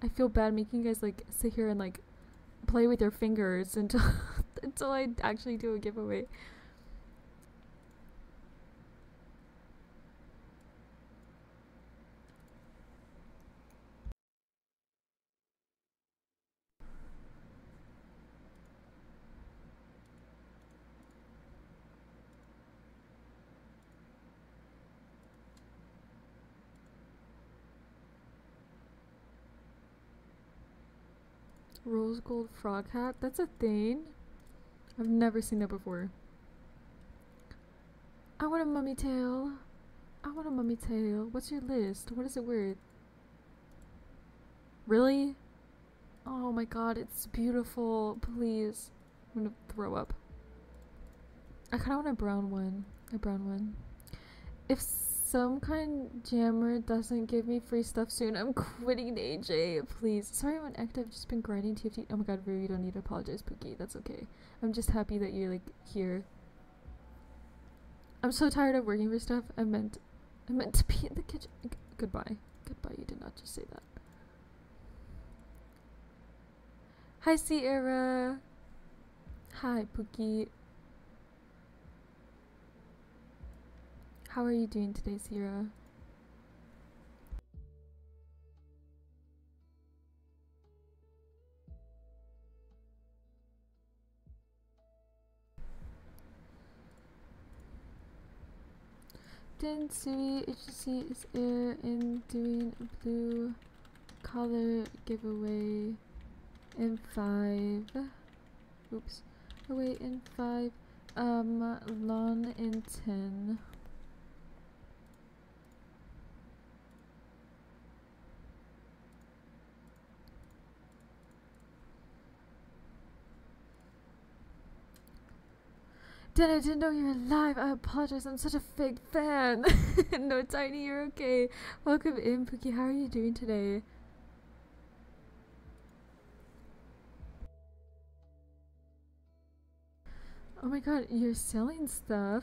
I feel bad making you guys like sit here and like play with your fingers until until I actually do a giveaway. Rose gold frog hat? That's a thing? I've never seen that before. I want a mummy tail. I want a mummy tail. What's your list? What is it worth? Really? Oh my god, it's beautiful. Please. I'm gonna throw up. I kinda want a brown one. A brown one. If some kind jammer doesn't give me free stuff soon, I'm quitting AJ, please. Sorry I'm active, I've just been grinding TFT. Oh my god, Rue, you don't need to apologize, Pookie. That's okay. I'm just happy that you're, like, here. I'm so tired of working for stuff. I meant, I meant to be in the kitchen. G goodbye. Goodbye, you did not just say that. Hi, Sierra. Hi, Pookie. How are you doing today, Sierra? Density HC is air in doing a blue color giveaway in five. Oops. Wait, in five. Um, lawn in ten. Dad, I didn't know you were live. I apologize. I'm such a fake fan. no, Tiny, you're okay. Welcome in, Pookie. How are you doing today? Oh my god, you're selling stuff.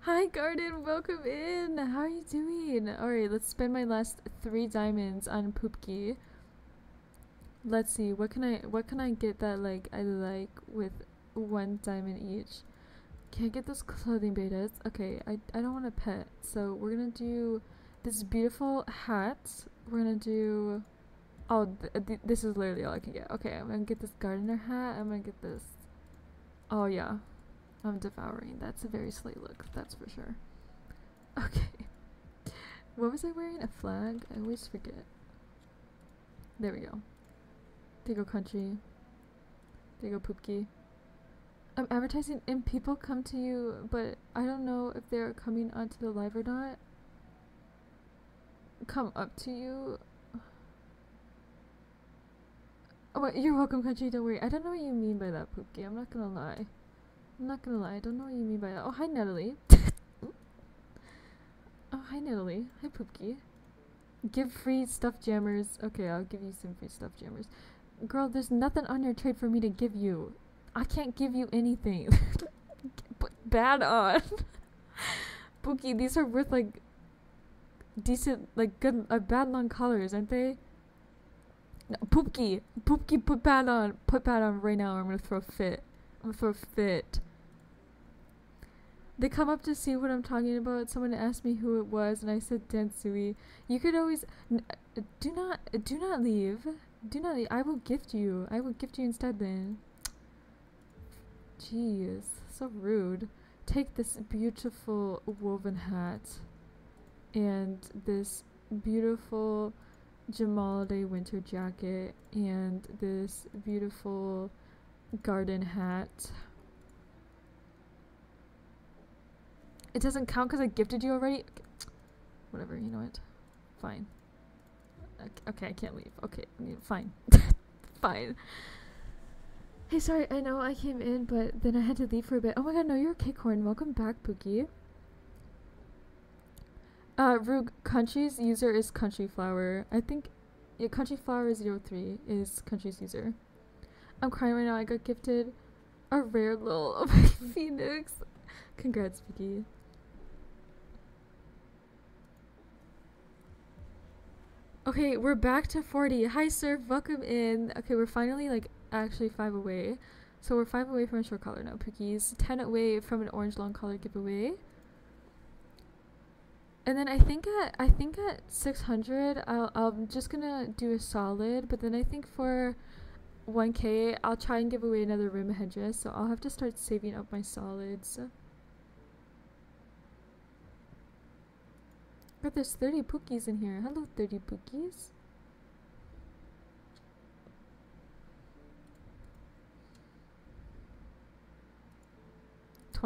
Hi, Garden. Welcome in. How are you doing? Alright, let's spend my last three diamonds on Poopki. Let's see. What can I what can I get that like I like with one diamond each. Can't get those clothing betas. Okay, I, I don't want a pet. So we're gonna do this beautiful hat. We're gonna do... Oh, th uh, th this is literally all I can get. Okay, I'm gonna get this gardener hat. I'm gonna get this... Oh yeah. I'm devouring. That's a very slay look. That's for sure. Okay. What was I wearing? A flag? I always forget. There we go. There go, country. There go. I'm advertising and people come to you, but I don't know if they're coming onto the live or not. Come up to you. Oh, you're welcome, country. Don't worry. I don't know what you mean by that, Poopki. I'm not gonna lie. I'm not gonna lie. I don't know what you mean by that. Oh, hi, Natalie. oh, hi, Natalie. Hi, Poopki. Give free stuff jammers. Okay, I'll give you some free stuff jammers. Girl, there's nothing on your trade for me to give you. I can't give you anything. Put bad on. Pookie, these are worth like decent, like good, uh, bad long colors, aren't they? No, Poopki, put bad on, put bad on right now. I'm gonna throw a fit. I'm gonna throw a fit. They come up to see what I'm talking about. Someone asked me who it was, and I said Dansui. You could always uh, do not do not leave. Do not leave. I will gift you. I will gift you instead. Then. Jeez, so rude. Take this beautiful woven hat and this beautiful Jamaaliday winter jacket and this beautiful garden hat. It doesn't count because I gifted you already? Whatever, you know what? Fine. Okay, I can't leave. Okay, fine. fine. Hey, sorry, I know I came in, but then I had to leave for a bit. Oh my god, no, you're a Horn. Welcome back, Pookie. Uh, Rug, Country's user is Country Flower. I think, yeah, Country Flower 03 is Country's user. I'm crying right now. I got gifted a rare little phoenix. Congrats, Pookie. Okay, we're back to 40. Hi, sir. Welcome in. Okay, we're finally like actually five away. So we're five away from a short collar now, Pookies. Ten away from an orange long collar giveaway. And then I think at I think at 600, I'll I'm just gonna do a solid. But then I think for 1k, I'll try and give away another rim headdress. So I'll have to start saving up my solids. But there's 30 Pookies in here. Hello, 30 Pookies.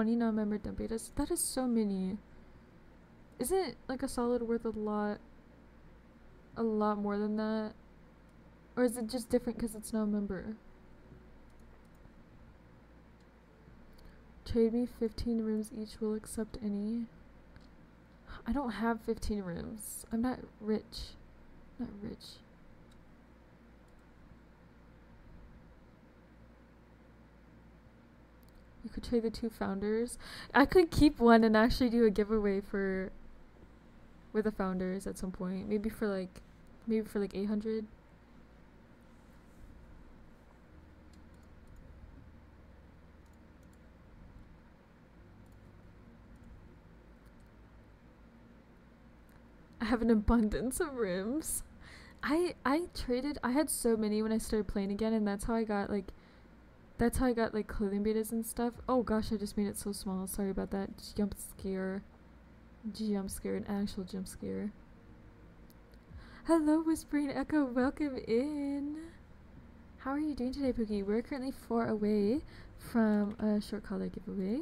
20 non-member dump. That is so many. Isn't like a solid worth a lot a lot more than that? Or is it just different because it's not a member? Trade me 15 rooms each, will accept any. I don't have 15 rooms. I'm not rich. I'm not rich. You could trade the two founders. I could keep one and actually do a giveaway for with the founders at some point. Maybe for like maybe for like 800. I have an abundance of rims. I I traded I had so many when I started playing again and that's how I got like that's how I got like clothing betas and stuff. Oh gosh, I just made it so small. Sorry about that. Jump scare. Jump scare, an actual jump scare. Hello, Whispering Echo. Welcome in. How are you doing today, Pookie? We're currently four away from a short collar giveaway.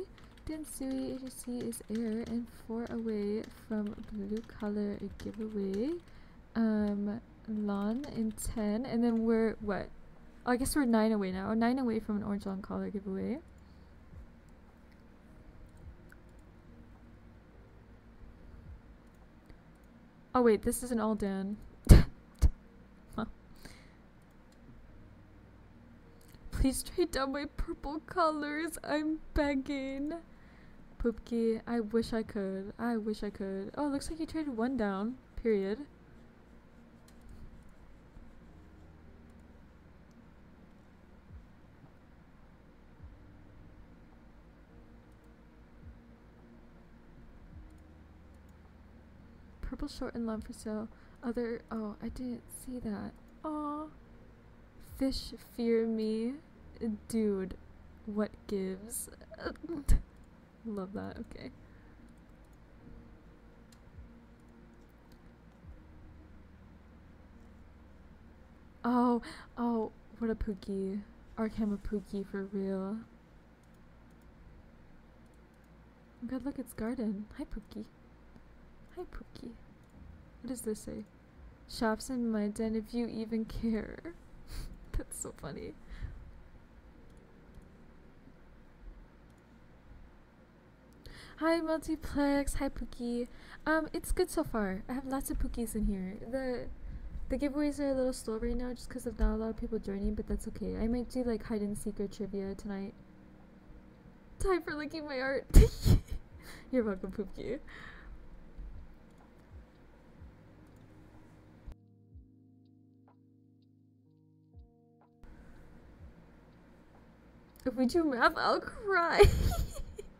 Dansui AJC is air and four away from blue collar giveaway. Um, Lon in 10. And then we're, what, I guess we're nine away now. Nine away from an orange long collar giveaway. Oh wait, this isn't all done. Please trade down my purple colors. I'm begging. Poopki, I wish I could. I wish I could. Oh, looks like you traded one down. Period. Short and long for sale. Other oh, I didn't see that. Aw. Fish fear me. Dude, what gives? Love that, okay. Oh, oh, what a Pookie. Arkham a Pookie for real. God, look, it's Garden. Hi, Pookie. Hi, Pookie. What does this say? Shops in my den if you even care. That's so funny. Hi, Multiplex. Hi, Pookie. Um, it's good so far. I have lots of Pookies in here. The the giveaways are a little slow right now just because of not a lot of people joining, but that's okay. I might do like hide and seek or trivia tonight. Time for licking my art. You're welcome, Pookie. If we do math, I'll cry.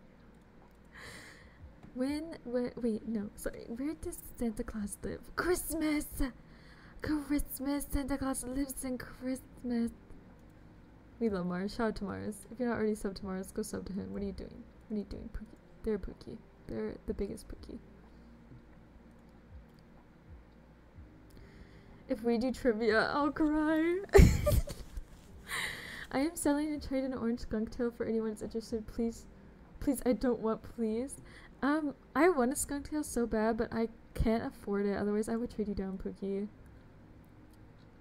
when, where, wait, no, sorry. Where does Santa Claus live? Christmas! Christmas! Santa Claus lives in Christmas. We love Mars. Shout out to Mars. If you're not already sub to Mars, go sub to him. What are you doing? What are you doing, Pookie? They're Pookie. They're the biggest Pookie. If we do trivia, I'll cry. I am selling a trade an orange skunk tail for anyone that's interested. Please, please, I don't want please. Um, I want a skunk tail so bad, but I can't afford it. Otherwise, I would trade you down, Pookie.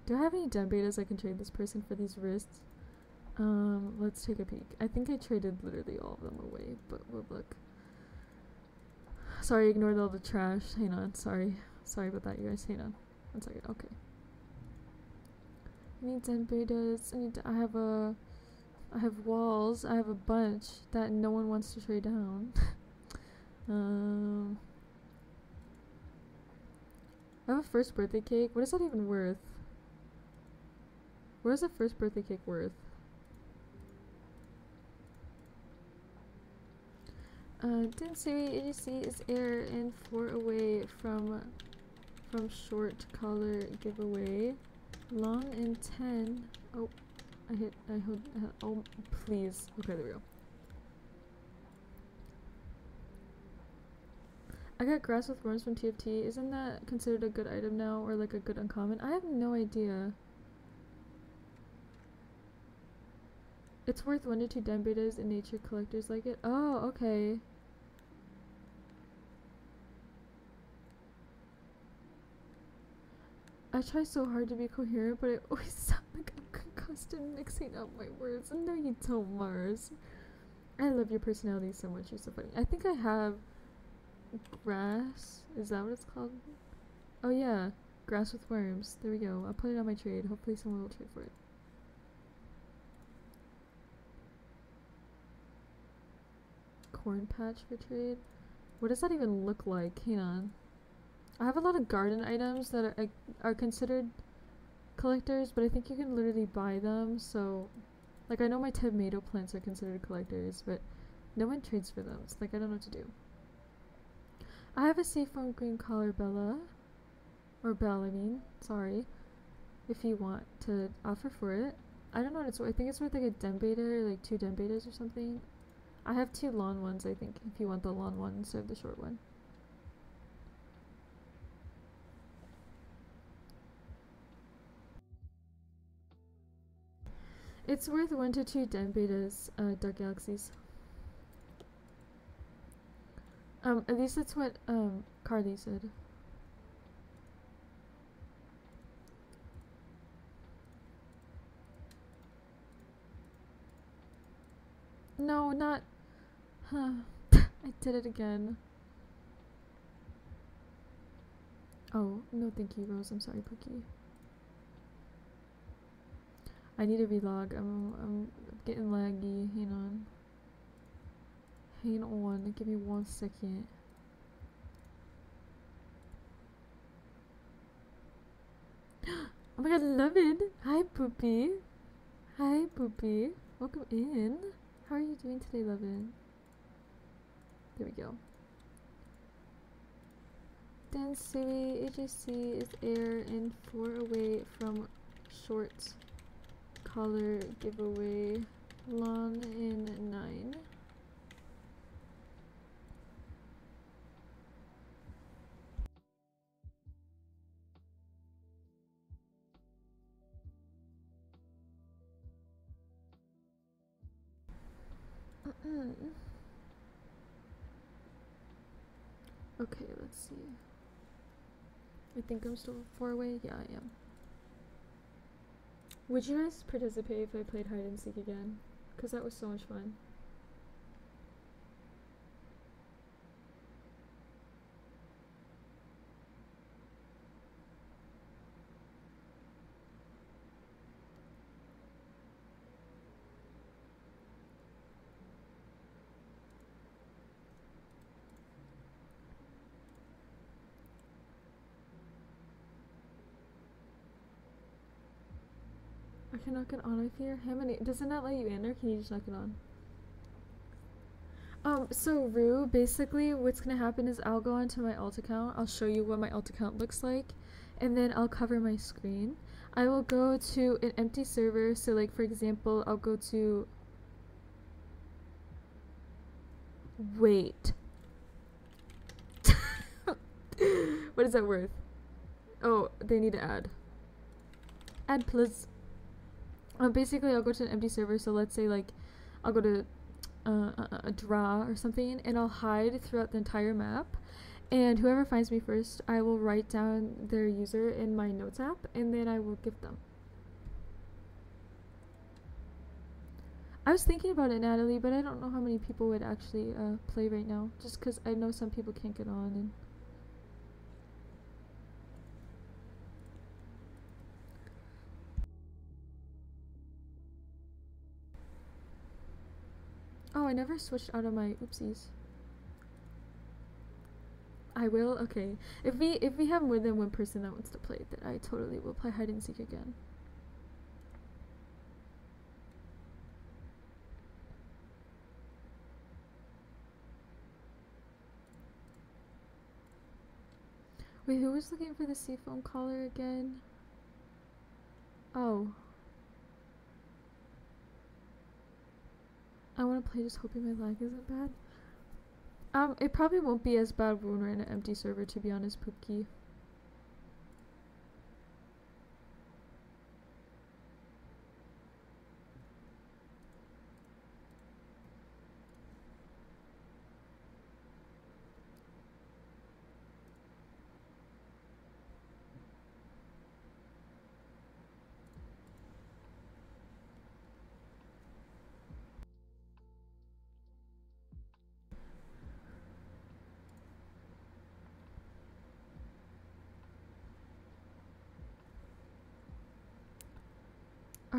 Do I have any den betas I can trade this person for these wrists? Um, let's take a peek. I think I traded literally all of them away, but we'll look. Sorry, ignored all the trash. Hang on, sorry. Sorry about that, you guys. Hang on. One second. Okay. I need den. I need to, I have a I have walls. I have a bunch that no one wants to trade down. um I have a first birthday cake. What is that even worth? What is a first birthday cake worth? Uh, Dansui AJC is air and four away from from short color giveaway. Long and 10. Oh, I hit, I hit, oh, please. Okay, there we go. I got grass with worms from TFT. Isn't that considered a good item now or like a good uncommon? I have no idea. It's worth one to two den betas and nature collectors like it. Oh, okay. I try so hard to be coherent, but I always sound like I'm concussed and mixing up my words. And no, you don't, Mars. I love your personality so much. You're so funny. I think I have grass. Is that what it's called? Oh yeah, grass with worms. There we go. I'll put it on my trade. Hopefully someone will trade for it. Corn patch for trade. What does that even look like? Hang on. I have a lot of garden items that are, are considered collectors, but I think you can literally buy them, so... Like, I know my tomato plants are considered collectors, but no one trades for them. It's like, I don't know what to do. I have a seafoam green collar Bella. Or Belle, I mean. Sorry. If you want to offer for it. I don't know what it's worth. I think it's worth like a den beta, or like two den betas or something. I have two lawn ones, I think, if you want the lawn one instead of the short one. It's worth one to two den betas, uh, Dark Galaxies. Um, at least that's what, um, Carly said. No, not... Huh. I did it again. Oh, no thank you, Rose. I'm sorry, Pookie. I need a vlog. I'm I'm getting laggy. Hang on. Hang on. Give me one second. oh my god, it. Hi, Poopy. Hi, Poopy. Welcome in. How are you doing today, Levin? There we go. Dansui AJC is air and four away from short color giveaway long in nine. Okay, let's see. I think I'm still four away. Yeah, I am. Would you guys participate if I played hide and seek again? Because that was so much fun. Knock it on, I fear. How many? Does it not let you in, or can you just knock it on? Um, so Rue, basically what's gonna happen is I'll go onto my alt account, I'll show you what my alt account looks like, and then I'll cover my screen. I will go to an empty server, so like for example, I'll go to Wait. what is that worth? Oh, they need to add. Add please. Um, basically, I'll go to an empty server. So let's say like I'll go to uh, a, a draw or something, and I'll hide throughout the entire map. And whoever finds me first, I will write down their user in my notes app, and then I will give them. I was thinking about it, Natalie, but I don't know how many people would actually uh, play right now. Just because I know some people can't get on and. Oh, I never switched out of my oopsies. I will. Okay. If we if we have more than one person that wants to play, then I totally will play hide and seek again. Wait, who was looking for the seafoam collar again? Oh. I want to play just hoping my lag isn't bad. Um, it probably won't be as bad when we're in an empty server, to be honest, Poopki.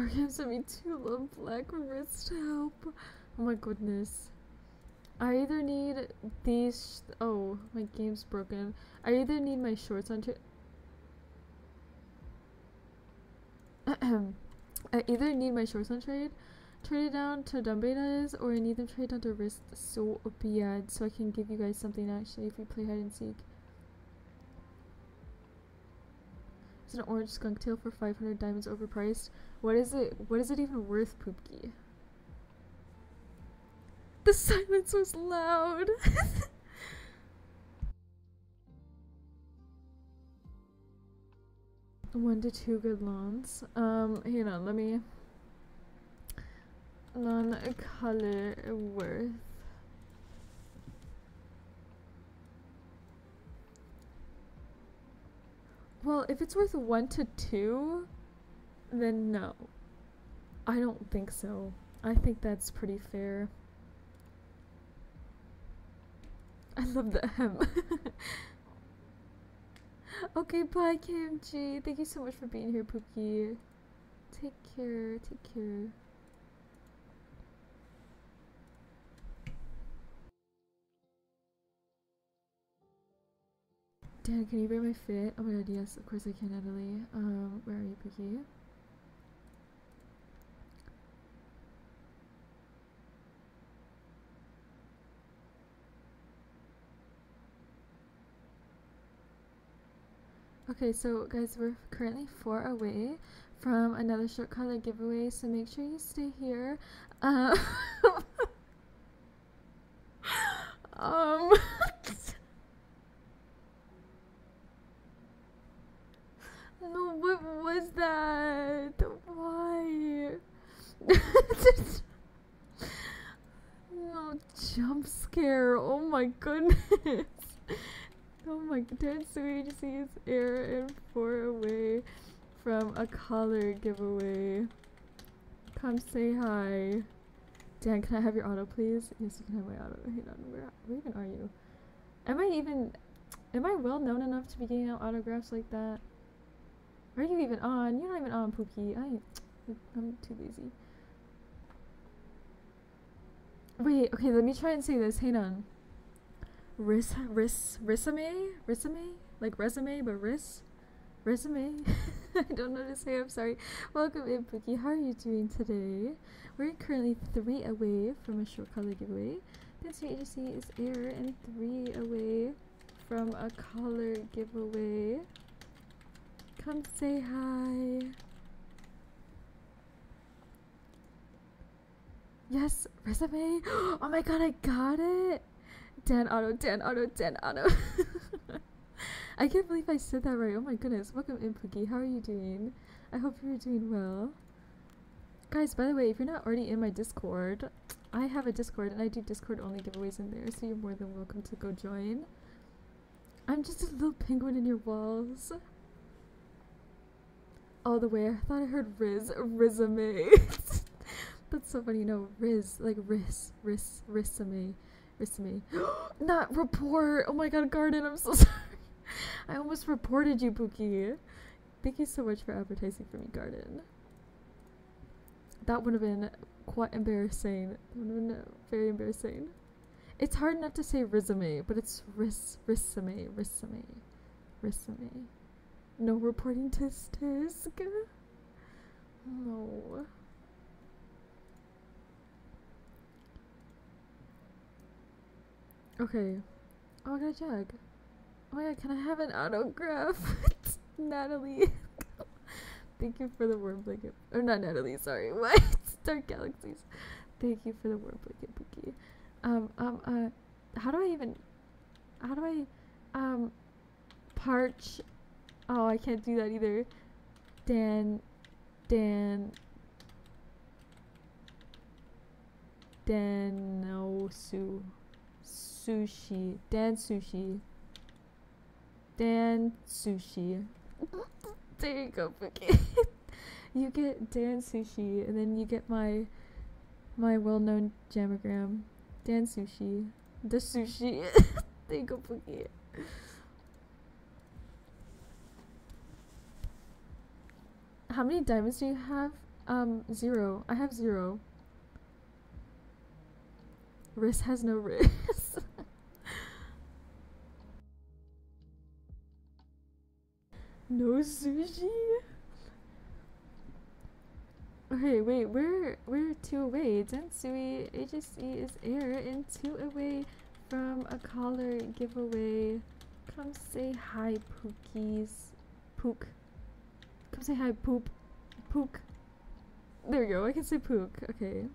Arkham sent me two love black wrist help. Oh my goodness. I either need these. oh, my game's broken. I either need my shorts on. I either need my shorts on trade, trade it down to Dumbe does, or I need them trade down to wrist so bad so I can give you guys something actually if we play hide and seek. It's an orange skunk tail for 500 diamonds overpriced. What is it? What is it even worth, Poopki? The silence was loud. One to two good lawns. Um, hang on, let me. Non color worth. Well, if it's worth one to two, then no. I don't think so. I think that's pretty fair. I love the hem. okay, bye KMG. Thank you so much for being here, Pookie. Take care. Take care. Dan, can you bring my fit? Oh my god, yes, of course I can, Natalie. Um, where are you, Pookie? Okay, so guys, we're currently four away from another short color giveaway, so make sure you stay here. Um, um No, what was that? Why? no. care. Oh my goodness. oh my. So agencies air and four away from a collar giveaway. Come say hi. Dan, can I have your auto, please? Yes, you can have my auto. Hang on, where, where even are you? Am I even... Am I well known enough to be getting out autographs like that? Are you even on? You're not even on, Pookie. I, I'm too lazy. Wait, okay, let me try and say this. Hang on. Ris, ris, resume? Resume? Like resume, but ris? Resume? I don't know to say, I'm sorry. Welcome in, Pookie. How are you doing today? We're currently three away from a short color giveaway. Dansui AJC is air and three away from a color giveaway. Come say hi. Yes, resume. Oh my god, I got it. Dan Auto, Dan Auto, Dan Auto. I can't believe I said that right. Oh my goodness. Welcome in, Pookie. How are you doing? I hope you're doing well. Guys, by the way, if you're not already in my Discord, I have a Discord and I do Discord only giveaways in there, so you're more than welcome to go join. I'm just a little penguin in your walls. All the way. I thought I heard Riz. Rizame. That's so funny. No, Riz. Like Riz. Riz. Rizame. Rizame. not report. Oh my god, Garden. I'm so sorry. I almost reported you, Pookie. Thank you so much for advertising for me, Garden that would have been quite embarrassing. That would have been very embarrassing. It's hard not to say resume, but it's ris resume, resume, resume. No reporting to Stisk. No. Okay. Oh, I got a jug. Oh my god, can I have an autograph? Natalie. Thank you for the warm blanket. Or not Natalie, sorry. What? Dark Galaxies. Thank you for the warm blanket, Pookie. Um, um, uh, how do I even, how do I, um, parch, oh, I can't do that either. Dan, Dan, Dan, no, su, sushi, Dan sushi, Dan sushi. There you go, Pookie. you get Dan Sushi, and then you get my my well-known jamagram, Dan Sushi, the sushi. there you go, Pookie. How many diamonds do you have? Um, zero. I have zero. Riss has no wrist. No sushi? Okay, wait, we're we're two away. Dansui AJC is air and two away from a collar giveaway. Come say hi, Pookies. Pook. Come say hi, poop. Pook. There we go, I can say pook. Okay.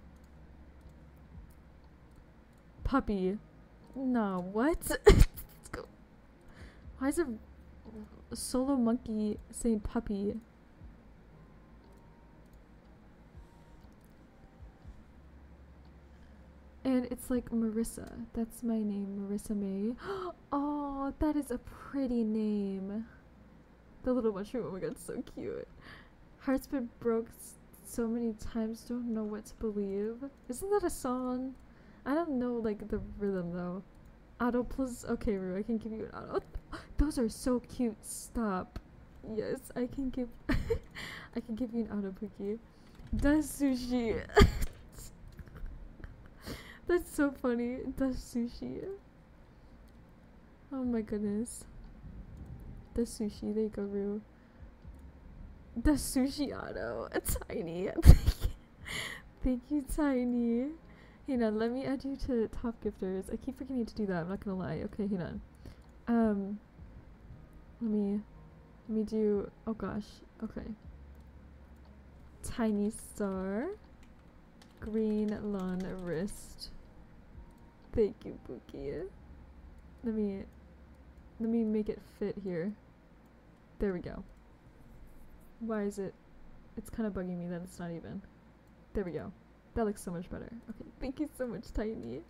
Puppy. No, what? Let's go. Why is it solo monkey saying puppy. And it's like Marissa. That's my name, Marissa May. Oh, that is a pretty name. The little mushroom. Oh my god, so cute. Heart's been broke so many times, don't know what to believe. Isn't that a song? I don't know like the rhythm though. Auto plus okay, Rue, I can give you an auto. Those are so cute. Stop. Yes, I can give I can give you an auto Pookie. Does sushi. That's so funny. Does sushi. Oh my goodness. The sushi, go, Rue. The sushi auto. Tiny. Thank you, Tiny. On, let me add you to top gifters. I keep forgetting to do that, I'm not gonna lie. Okay, hang on. Um let me let me do oh gosh. Okay. Tiny star. Green lawn wrist. Thank you, Pookie. Let me let me make it fit here. There we go. Why is it it's kind of bugging me that it's not even. There we go. That looks so much better. Okay, thank you so much, Tiny.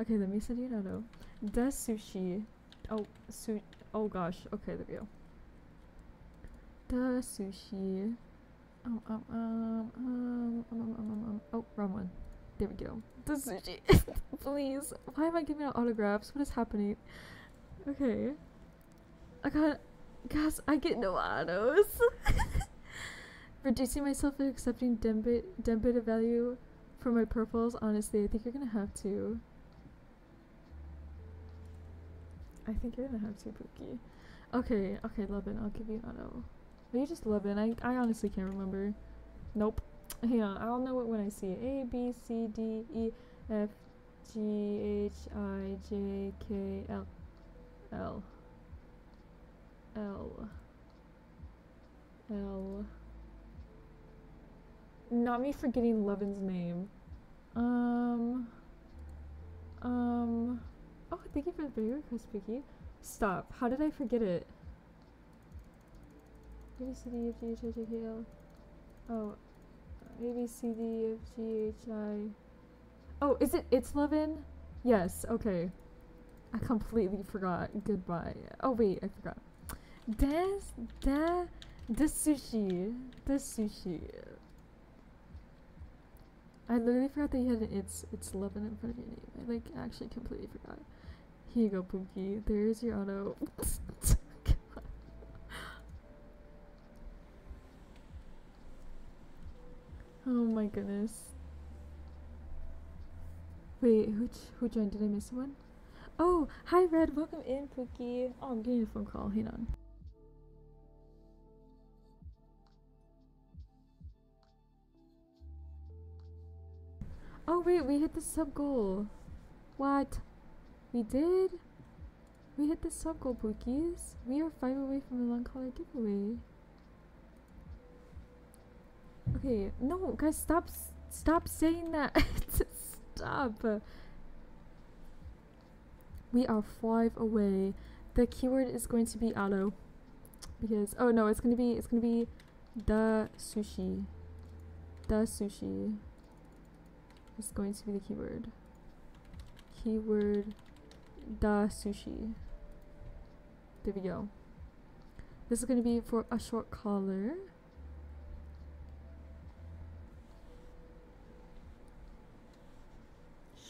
Okay, let me send you an auto. The sushi. Oh, su. Oh gosh. Okay, there we go. The sushi. Um, um, um, um, um, um, um, um. Oh, wrong one. There we go. The sushi. Please. Why am I giving out autographs? What is happening? Okay. I got. Guys, I get no autos. Reducing myself and accepting debit debit value for my purples. Honestly, I think you're gonna have to. I think you're gonna have to, Pookie. Okay, okay, Levin, I'll give you an auto. Are you just Levin? I I honestly can't remember. Nope. Hang on, I'll know it when I see it. A B C D E F G H I J K L L L L Not me forgetting Levin's name. Um Um Oh, thank you for the video request, Vicky. Stop. How did I forget it? A B C D F G H I J K L Oh A B C D F G H I Oh, is it it's Levin? Yes, okay. I completely forgot. Goodbye. Oh wait, I forgot. Des the the sushi. The sushi. I literally forgot that you had an it's it's Levin in front of your name. I like actually completely forgot. Here you go, Pookie. There's your auto. oh my goodness. Wait, who who joined? Did I miss one? Oh, hi Red. Welcome in, Pookie. Oh, I'm getting a phone call. Hang on. Oh wait, we hit the sub goal. What? We did? We hit the sub goal, Pookies. We are five away from a long collar giveaway. Okay, no, guys, stop, stop saying that. stop. We are five away. The keyword is going to be auto, because oh no, it's gonna be it's gonna be the sushi. The sushi is going to be the keyword. Keyword da sushi. There we go. This is going to be for a short collar.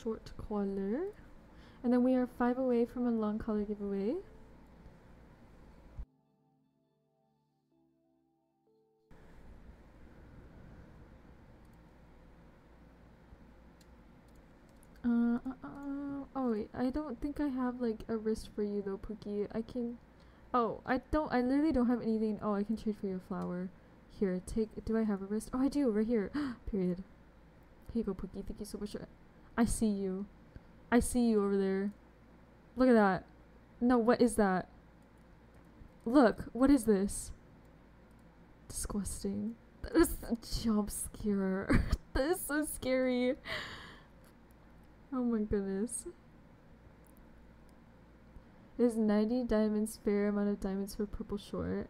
Short collar. And then we are five away from a long collar giveaway. Uh, uh, uh, oh wait, I don't think I have like a wrist for you though, Pookie. I can. Oh, I don't. I literally don't have anything. Oh, I can trade for your flower. Here, take. Do I have a wrist? Oh, I do. Right here. Period. Here you go, Pookie. Thank you so much. I see you. I see you over there. Look at that. No, what is that? Look, what is this? Disgusting. That is a jump scare. that is so scary. Oh my goodness. There's 90 diamonds, fair amount of diamonds for purple short.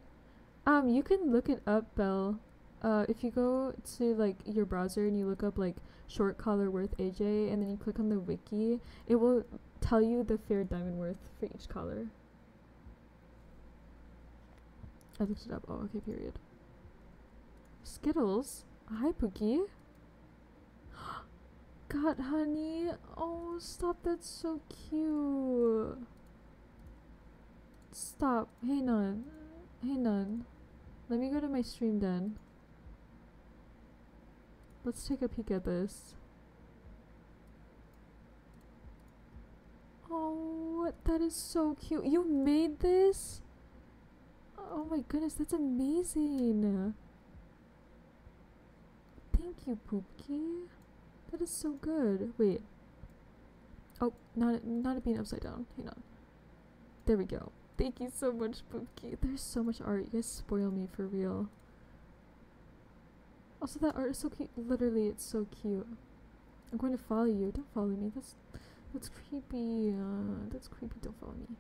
Um, you can look it up, Belle. Uh, if you go to like your browser and you look up like short collar worth AJ and then you click on the wiki, it will tell you the fair diamond worth for each color. I looked it up. Oh, okay, period. Skittles? Hi, Pookie. God, honey. Oh, stop. That's so cute. Stop. Hey, Nun. Hey, Nun. Let me go to my stream then. Let's take a peek at this. Oh, that is so cute. You made this? Oh my goodness, that's amazing. Thank you, Pookie. That is so good. Wait. Oh, not not it being upside down. Hang on. There we go. Thank you so much, Pookie. There's so much art. You guys spoil me for real. Also, that art is so cute. Literally, it's so cute. I'm going to follow you. Don't follow me. That's that's creepy. Uh, that's creepy. Don't follow me.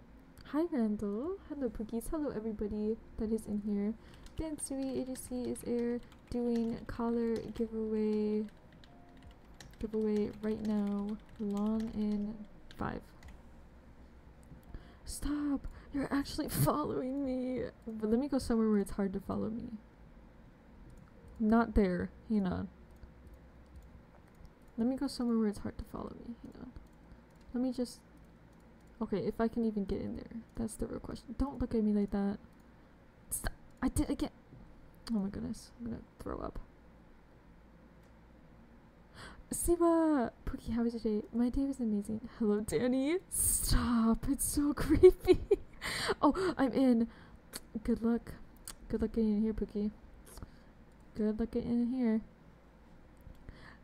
Hi, Randall. Hello, Pookies. Hello, everybody that is in here. Dansui AJC is air doing collar giveaway giveaway right now. Long in five. Stop! You're actually following me. But let me go somewhere where it's hard to follow me. Not there. Hang on. Let me go somewhere where it's hard to follow me. Hang on. Let me just. Okay, if I can even get in there. That's the real question. Don't look at me like that. Stop. I did again. Oh my goodness. I'm gonna throw up. Siwa! Pookie, how was your day? My day was amazing. Hello, Danny. Stop. It's so creepy. oh, I'm in. Good luck. Good luck getting in here, Pookie. Good luck getting in here.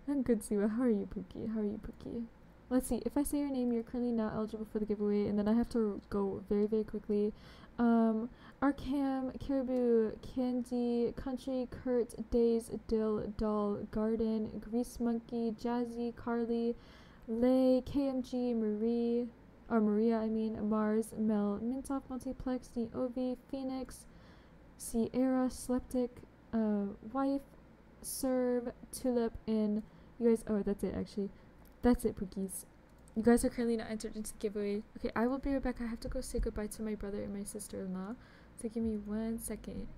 I'm good, Siwa. How are you, Pookie? How are you, Pookie? Let's see. If I say your name, you're currently not eligible for the giveaway, and then I have to go very, very quickly. Um, Arkham, Caribou, Candy, Country, Kurt, Days, Dill, Doll, Garden, Grease Monkey, Jazzy, Carly, Lay, KMG, Marie, or Maria, I mean, Mars, Mel, Mintoff, Multiplex, Ovi, Phoenix, Sierra, Sleptic, uh, Wife, Serve, Tulip, and you guys, oh, that's it actually. That's it, Pookies. You guys are currently not entered into the giveaway. Okay, I will be right back. I have to go say goodbye to my brother and my sister in law. So give me one second.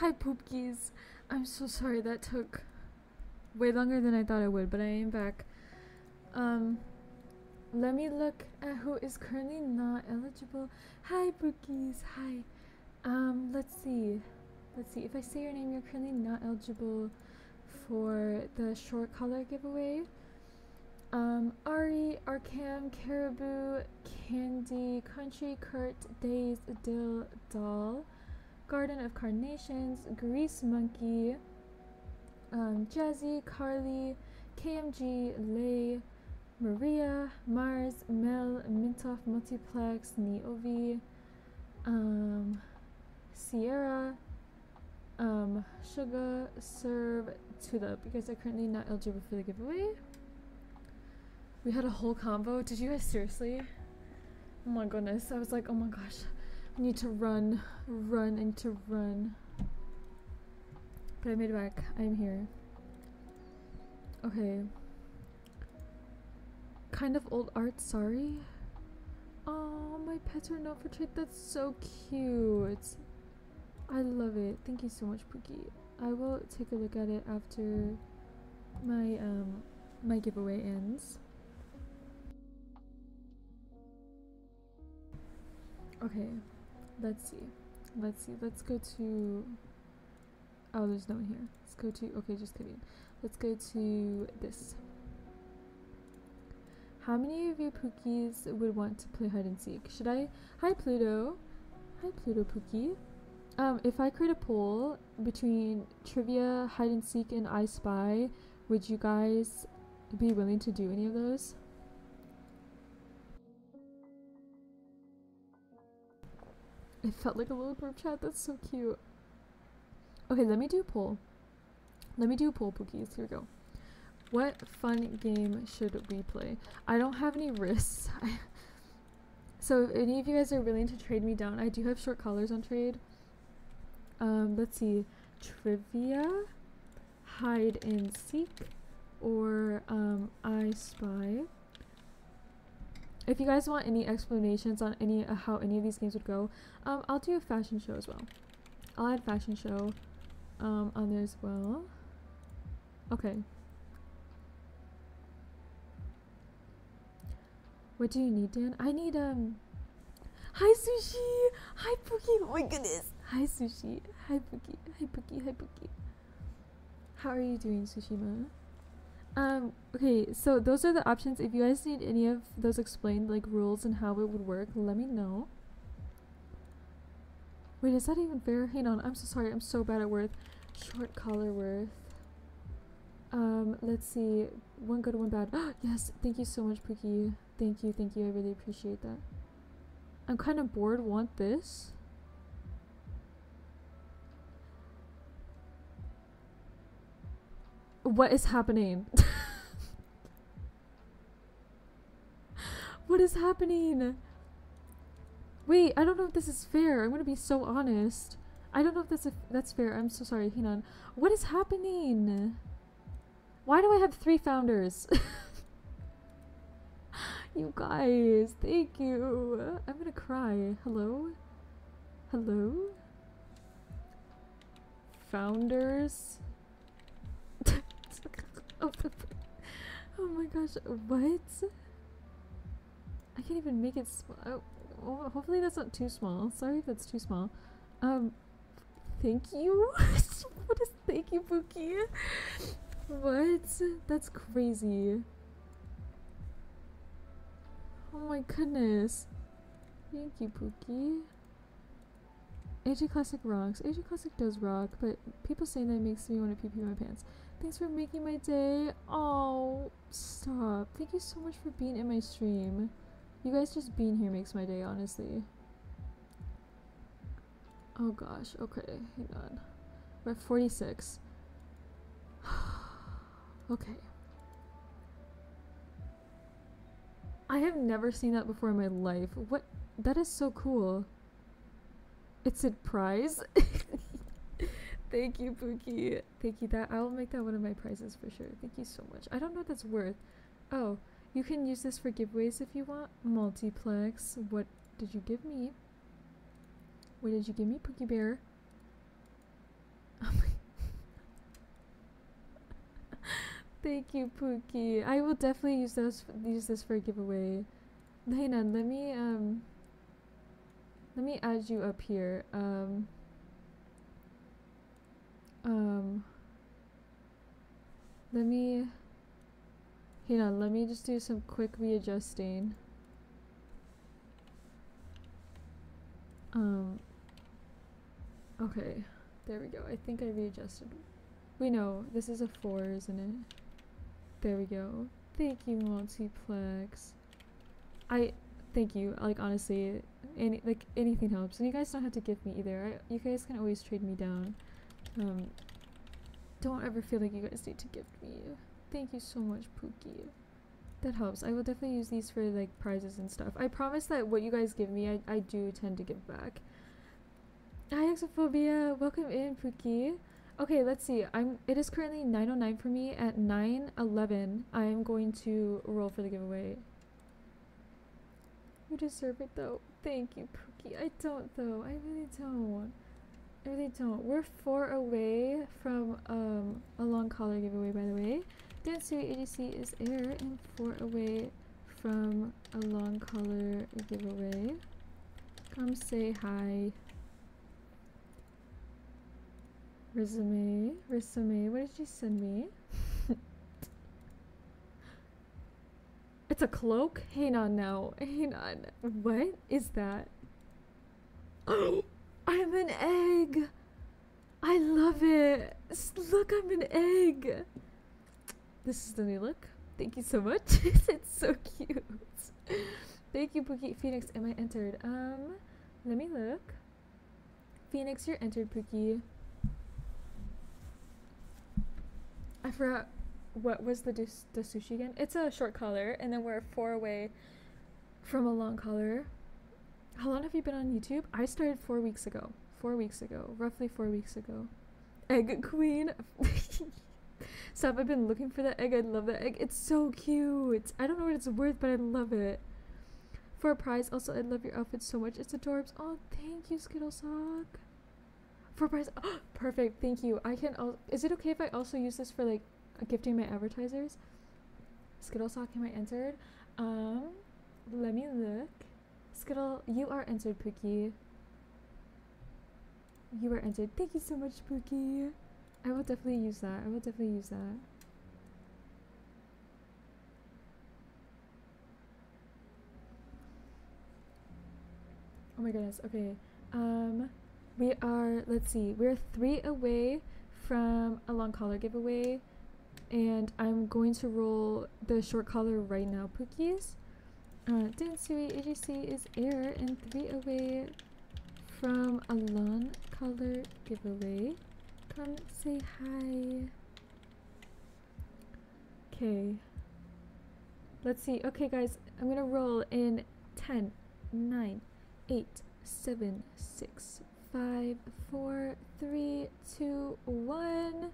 Hi, Poopkies. I'm so sorry that took way longer than I thought it would, but I am back. Um, let me look at who is currently not eligible. Hi, Poopkies. Hi. Um, let's see. Let's see. If I say your name, you're currently not eligible for the short color giveaway. Um, Ari, Arkham, Caribou, Candy, Country, Kurt, Days, Dill, Doll, Garden of Carnations, Grease Monkey, um, Jazzy, Carly, KMG, Lay, Maria, Mars, Mel, Mintoff Multiplex, Neovi, um, Sierra, um, Sugar, Serve, Tulip, because they're currently not eligible for the giveaway. We had a whole combo. Did you guys seriously? Oh my goodness. I was like, oh my gosh. I need to run. Run. I need to run. But I made it back. I'm here. Okay. Kind of old art, sorry. Oh, my pets are not for trade. That's so cute. I love it. Thank you so much, Pookie. I will take a look at it after my um my giveaway ends. Okay, let's see. Let's see. Let's go to. Oh, there's no one here. Let's go to. Okay, just kidding. Let's go to this. How many of you Pookies would want to play hide and seek? Should I? Hi, Pluto. Hi, Pluto Pookie. Um, if I create a poll between trivia, hide and seek, and I Spy, would you guys be willing to do any of those? It felt like a little group chat. That's so cute. Okay, let me do a poll. Let me do a poll, Pookies. Here we go. What fun game should we play? I don't have any wrists. so if any of you guys are willing to trade me down, I do have short collars on trade. Um, let's see. Trivia, hide and seek, or um, I spy. If you guys want any explanations on any uh, how any of these games would go, um, I'll do a fashion show as well. I'll add fashion show um, on there as well. Okay. What do you need, Dan? I need um. Hi, sushi. Hi, Pookie. Oh my goodness. Hi, sushi. Hi, Pookie. Hi, Pookie. Hi, Pookie. How are you doing, Sushima? Um, okay, so those are the options. If you guys need any of those explained, like rules and how it would work, let me know. Wait, is that even fair? Hang on, I'm so sorry. I'm so bad at worth. Short collar worth. Um, let's see. One good, one bad. yes, thank you so much, Pookie. Thank you, thank you. I really appreciate that. I'm kind of bored. Want this? What is happening? what is happening? Wait, I don't know if this is fair. I'm gonna be so honest. I don't know if that's that's fair. I'm so sorry. Hang on. What is happening? Why do I have three founders? you guys, thank you. I'm gonna cry. Hello? Hello? Founders? oh, my gosh, what? I can't even make it small. Oh, hopefully that's not too small. Sorry if that's too small. Um, thank you? what is thank you, Pookie? What? That's crazy. Oh my goodness. Thank you, Pookie. AJ Classic rocks. AJ Classic does rock, but people saying that makes me want to pee pee my pants. Thanks for making my day. Oh, stop. Thank you so much for being in my stream. You guys just being here makes my day, honestly. Oh gosh, okay, hang on. We're at 46. okay. I have never seen that before in my life. What? That is so cool. It's a prize. Thank you, Pookie. Thank you. That I'll make that one of my prizes for sure. Thank you so much. I don't know what that's worth. Oh, you can use this for giveaways if you want. Multiplex. What did you give me? What did you give me, Pookie Bear? Thank you, Pookie. I will definitely use those use this for a giveaway. Nainan, let me um let me add you up here. Um um let me you know, let me just do some quick readjusting. Um okay, there we go. I think I readjusted. We know this is a four, isn't it? There we go. Thank you, multiplex. I thank you. Like honestly, any like anything helps, and you guys don't have to give me either. I, you guys can always trade me down. Um, don't ever feel like you guys need to gift me. Thank you so much, Pookie. That helps. I will definitely use these for like prizes and stuff. I promise that what you guys give me, I, I do tend to give back. Hi, Exophobia. Welcome in, Pookie. Okay, let's see. I'm. It is currently 9:09 for me. At 9:11, I'm going to roll for the giveaway. You deserve it though. Thank you, Pookie. I don't though. I really don't. I really don't. We're four away from um a long collar giveaway, by the way. Dansui AJC is air and four away from a long collar giveaway. Come say hi. Resume, resume. What did you send me? it's a cloak? Hang on now. Hang on. What is that? I'm an egg. I love it. Look, I'm an egg. This is the new look. Thank you so much. it's so cute. Thank you, Pookie. Phoenix, am I entered? Um, let me look. Phoenix, you're entered, Pookie. I forgot what was the the sushi again. It's a short collar, and then we're four away from a long collar. How long have you been on YouTube? I started four weeks ago. Four weeks ago, roughly four weeks ago. Egg queen. Stop! I've been looking for that egg. I love that egg. It's so cute. I don't know what it's worth, but I love it. For a prize, also, I love your outfit so much. It's adorbs. Oh, thank you, Skittle Sock for price oh, perfect thank you i can al- is it okay if i also use this for like gifting my advertisers skittle sock am i entered um let me look skittle you are entered pookie. You are entered. Thank you so much pookie. I will definitely use that. I will definitely use that. Oh my goodness. Okay. Um we are, let's see, we're three away from a long collar giveaway. And I'm going to roll the short collar right now, Pookies. Uh, Dansui AJC is air and three away from a long collar giveaway. Come say hi. Okay. Let's see. Okay, guys, I'm gonna roll in 10, 9, 8, 7, 6, five, four, three, two, one.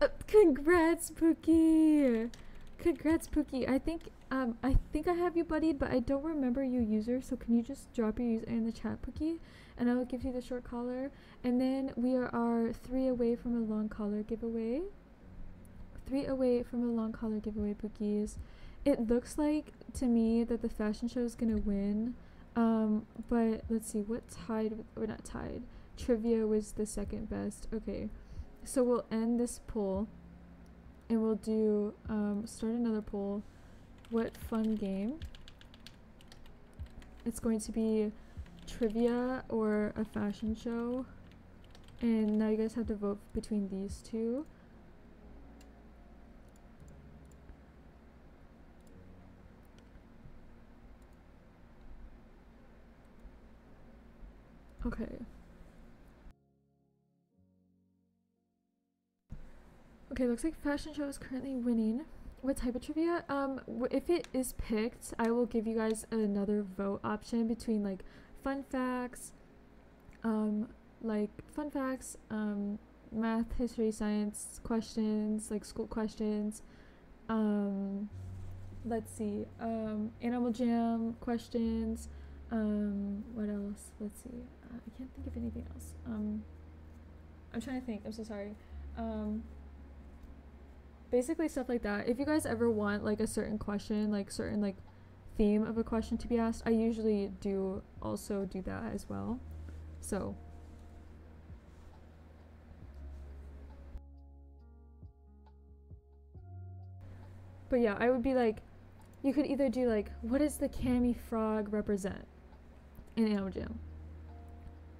Uh, congrats, Pookie! Congrats, Pookie. I think um I think I have you buddied, but I don't remember your user. So can you just drop your user in the chat, Pookie, and I will give you the short collar. And then we are, are three away from a long collar giveaway. Three away from a long collar giveaway, Pookies. It looks like to me that the fashion show is gonna win. Um, but let's see, what tied, or not tied, trivia was the second best. Okay, so we'll end this poll and we'll do, um, start another poll. What fun game? It's going to be trivia or a fashion show. And now you guys have to vote between these two. Okay. Okay, looks like fashion show is currently winning. What type of trivia? Um, if it is picked, I will give you guys another vote option between like fun facts, um, like fun facts, um, math, history, science questions, like school questions, um, let's see, um, animal jam questions, um, what else? Let's see. Uh, I can't think of anything else. Um, I'm trying to think. I'm so sorry. Um, basically stuff like that. If you guys ever want like a certain question, like certain like theme of a question to be asked, I usually do also do that as well. So But yeah, I would be like you could either do like what does the Cami frog represent in Animal Jam?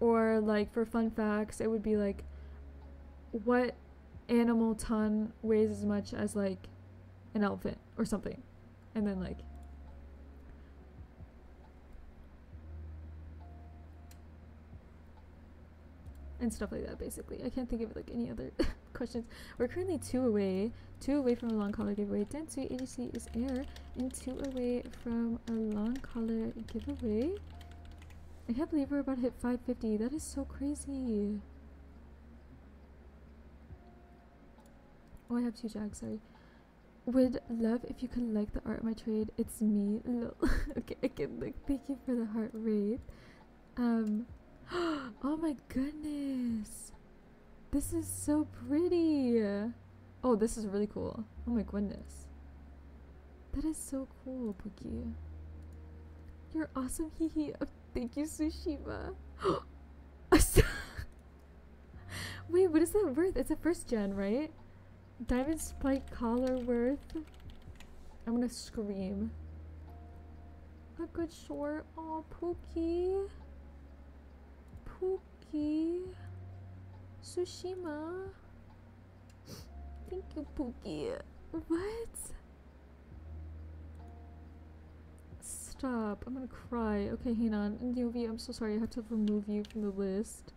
Or like for fun facts, it would be like what animal ton weighs as much as like an elephant or something. And then like and stuff like that basically. I can't think of like any other questions. We're currently two away, two away from a long collar giveaway. Dansui AJC is air, and two away from a long collar giveaway. I can't believe we're about to hit 550. That is so crazy. Oh, I have two jags, sorry. Would love if you could like the art of my trade. It's me. Okay, I can look. Thank you for the heart rate. Um, oh my goodness. This is so pretty. Oh, this is really cool. Oh my goodness. That is so cool, Pookie. You're awesome, hee hee. Oh, thank you, Sushima. Wait, what is that worth? It's a first gen, right? Diamond spike collar worth. I'm gonna scream. A good short. Oh, Pookie. Pookie. Sushima. Thank you, Pookie. What? Stop. I'm gonna cry. Okay, hang on. Novi, I'm so sorry. I have to remove you from the list.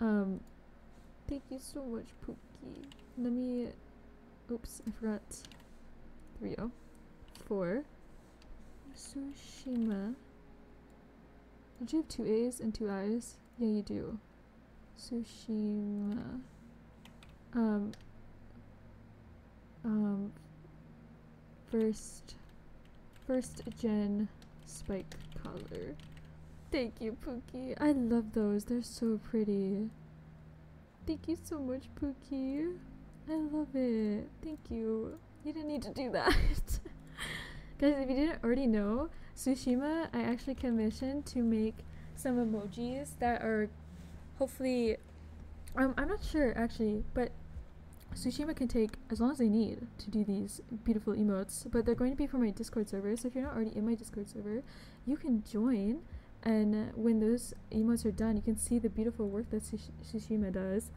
Um, thank you so much, Pookie. Let me... Oops, I forgot. There we go. Four. Sushima. Did you have two A's and two I's? Yeah, you do. Sushima. Um. Um. First. First gen spike collar. Thank you, Pookie. I love those. They're so pretty. Thank you so much, Pookie. I love it. Thank you. You didn't need to do that. Guys, if you didn't already know, Sushima, I actually commissioned to make some emojis that are hopefully um, I'm not sure actually, but Sushima can take as long as they need to do these beautiful emotes, but they're going to be for my Discord server. So if you're not already in my Discord server, you can join, and when those emotes are done, you can see the beautiful work that Sush- Sushima does.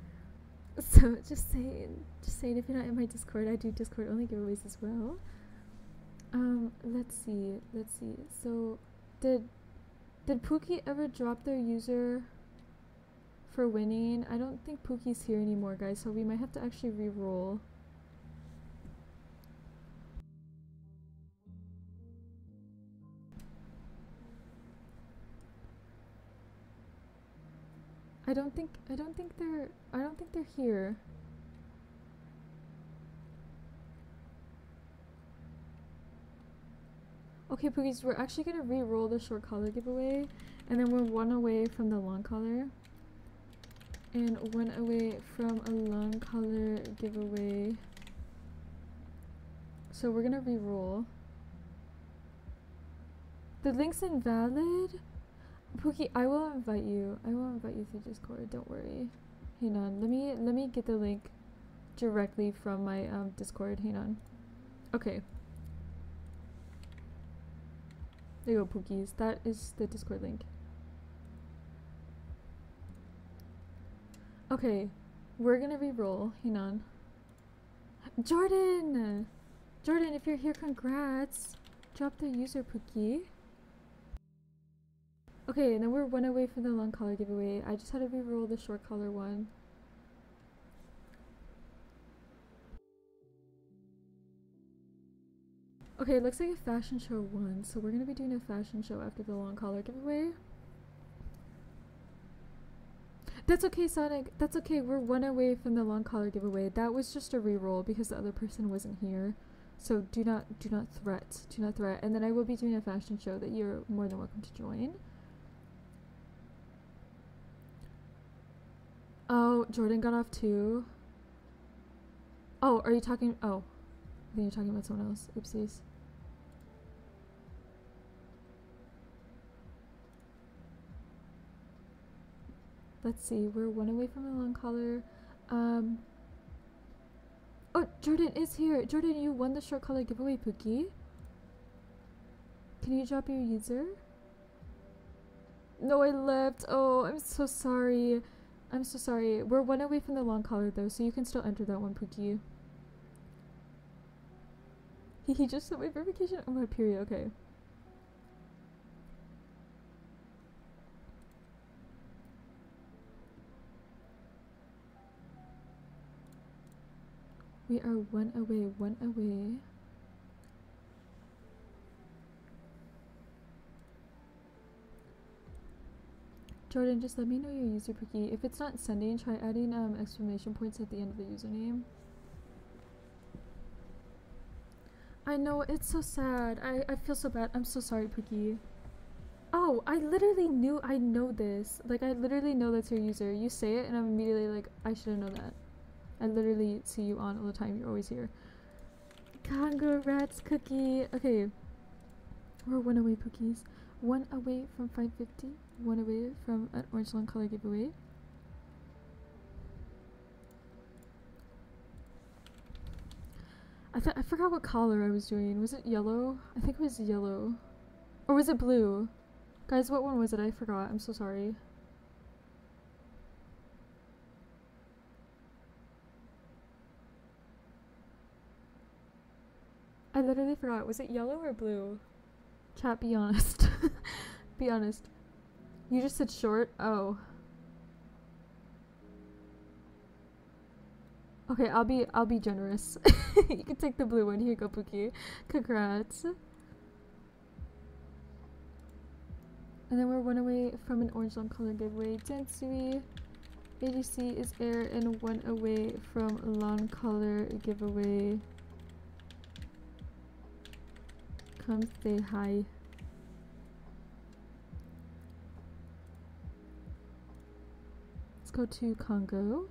So just saying, just saying, if you're not in my Discord, I do Discord only giveaways as well. Um, let's see, let's see. So, did did Pookie ever drop their user for winning? I don't think Pookie's here anymore, guys, so we might have to actually re-roll. I don't think I don't think they're I don't think they're here. Okay, Pookies, we're actually gonna re-roll the short collar giveaway, and then we're one away from the long collar, and one away from a long collar giveaway. So we're gonna re-roll. The link's invalid? Pookie, I will invite you. I will invite you to Discord. Don't worry. Hang on. Let me let me get the link directly from my um, Discord. Hang on. Okay. There you go, Pookies. That is the Discord link. Okay, we're gonna re-roll. Hang on. Jordan! Jordan, if you're here, congrats! Drop the user, Pookie. Okay, and then we're one away from the long collar giveaway. I just had to re-roll the short collar one. Okay, it looks like a fashion show one, so we're gonna be doing a fashion show after the long collar giveaway. That's okay, Sonic. That's okay. We're one away from the long collar giveaway. That was just a re-roll because the other person wasn't here. So do not do not threat. Do not threat. And then I will be doing a fashion show that you're more than welcome to join. Oh, Jordan got off too. Oh, are you talking? Oh, I think you're talking about someone else. Oopsies. Let's see, we're one away from a long collar. Um, oh, Jordan is here. Jordan, you won the short collar giveaway, Pookie. Can you drop your user? No, I left. Oh, I'm so sorry. I'm so sorry. We're one away from the long collar though, so you can still enter that one, Pookie. He just sent my verification. Oh my period. Okay. We are one away, one away. Jordan, just let me know your user key. If it's not sending, try adding um, exclamation points at the end of the username. I know, it's so sad. I, I feel so bad. I'm so sorry, Pookie. Oh, I literally knew I know this. Like, I literally know that's your user. You say it, and I'm immediately like, I should have known that. I literally see you on all the time. You're always here. Congrats, Cookie. Okay. We're one away, Pookies. One away from 550. One away from an orange long color giveaway. I I forgot what color I was doing. Was it yellow? I think it was yellow. Or was it blue? Guys, what one was it? I forgot. I'm so sorry. I literally forgot. Was it yellow or blue? Chat, be honest. be honest. You just said short? Oh. Okay, I'll be I'll be generous. you can take the blue one. Here you go, Pookie. Congrats. And then we're one away from an orange long color giveaway. Dansui. AJC is air and one away from a long color giveaway. Come say hi. Go to Congo.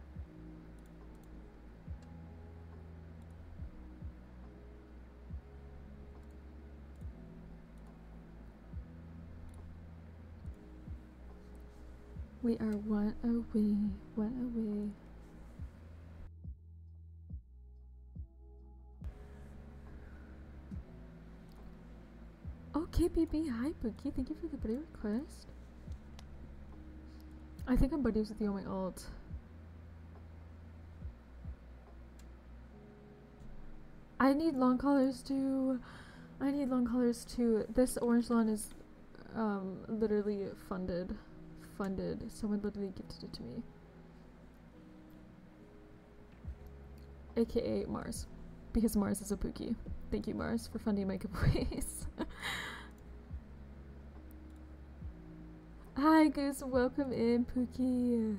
We are one away, one away. Oh, KPB, hi Pookie, thank you for the buddy request. I think I'm buddies with you on my alt. I need long collars too. I need long collars too. This orange lawn is um, literally funded. Funded. Someone literally gifted it to me. AKA Mars. Because Mars is a Pookie. Thank you, Mars, for funding my giveaways. Hi, Goose. Welcome in, Pookie.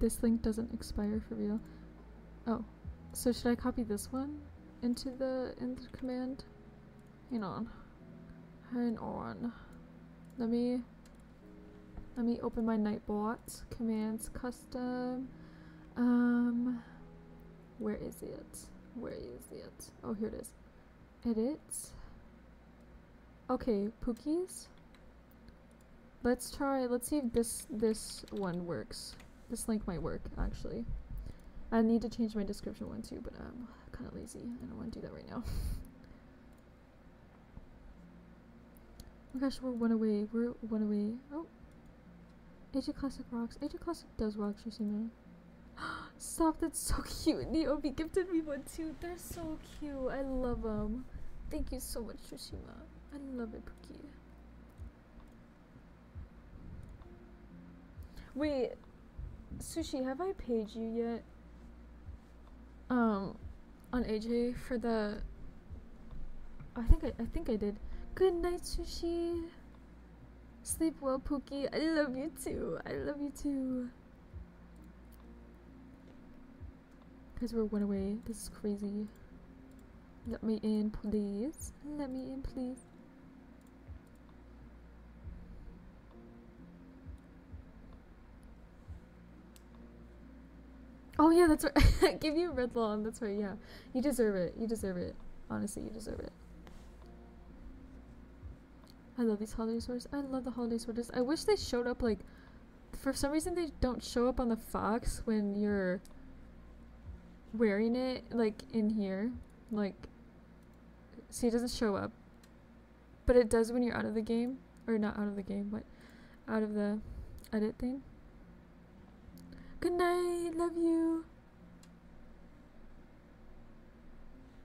This link doesn't expire for real. Oh, so should I copy this one into the in the command? Hang on. Hang on. Let me let me open my Nightbot. Commands custom. Um, where is it? Where is it? Oh, here it is. Edit. Okay, Pookies. Let's try, let's see if this, this one works. This link might work, actually. I need to change my description one too, but I'm kind of lazy. I don't want to do that right now. oh my gosh, we're one away. We're one away. Oh, AJ Classic rocks. AJ Classic does rock, Shushima. Stop, that's so cute. Niobe gifted me one too. They're so cute. I love them. Thank you so much, Shushima. I love it, Pookie. Wait, Sushi, have I paid you yet? Um, on AJ for the. I think I, I think I did. Good night, Sushi. Sleep well, Pookie. I love you too. I love you too. Because we're one away. This is crazy. Let me in, please. Let me in, please. Oh yeah, that's right. Give you red lawn. That's right. Yeah, you deserve it. You deserve it. Honestly, you deserve it. I love these holiday stores. I love the holiday stores. I wish they showed up like, for some reason they don't show up on the Fox when you're wearing it, like in here. Like, see, it doesn't show up. But it does when you're out of the game. Or not out of the game, but out of the edit thing. Good night. Love you.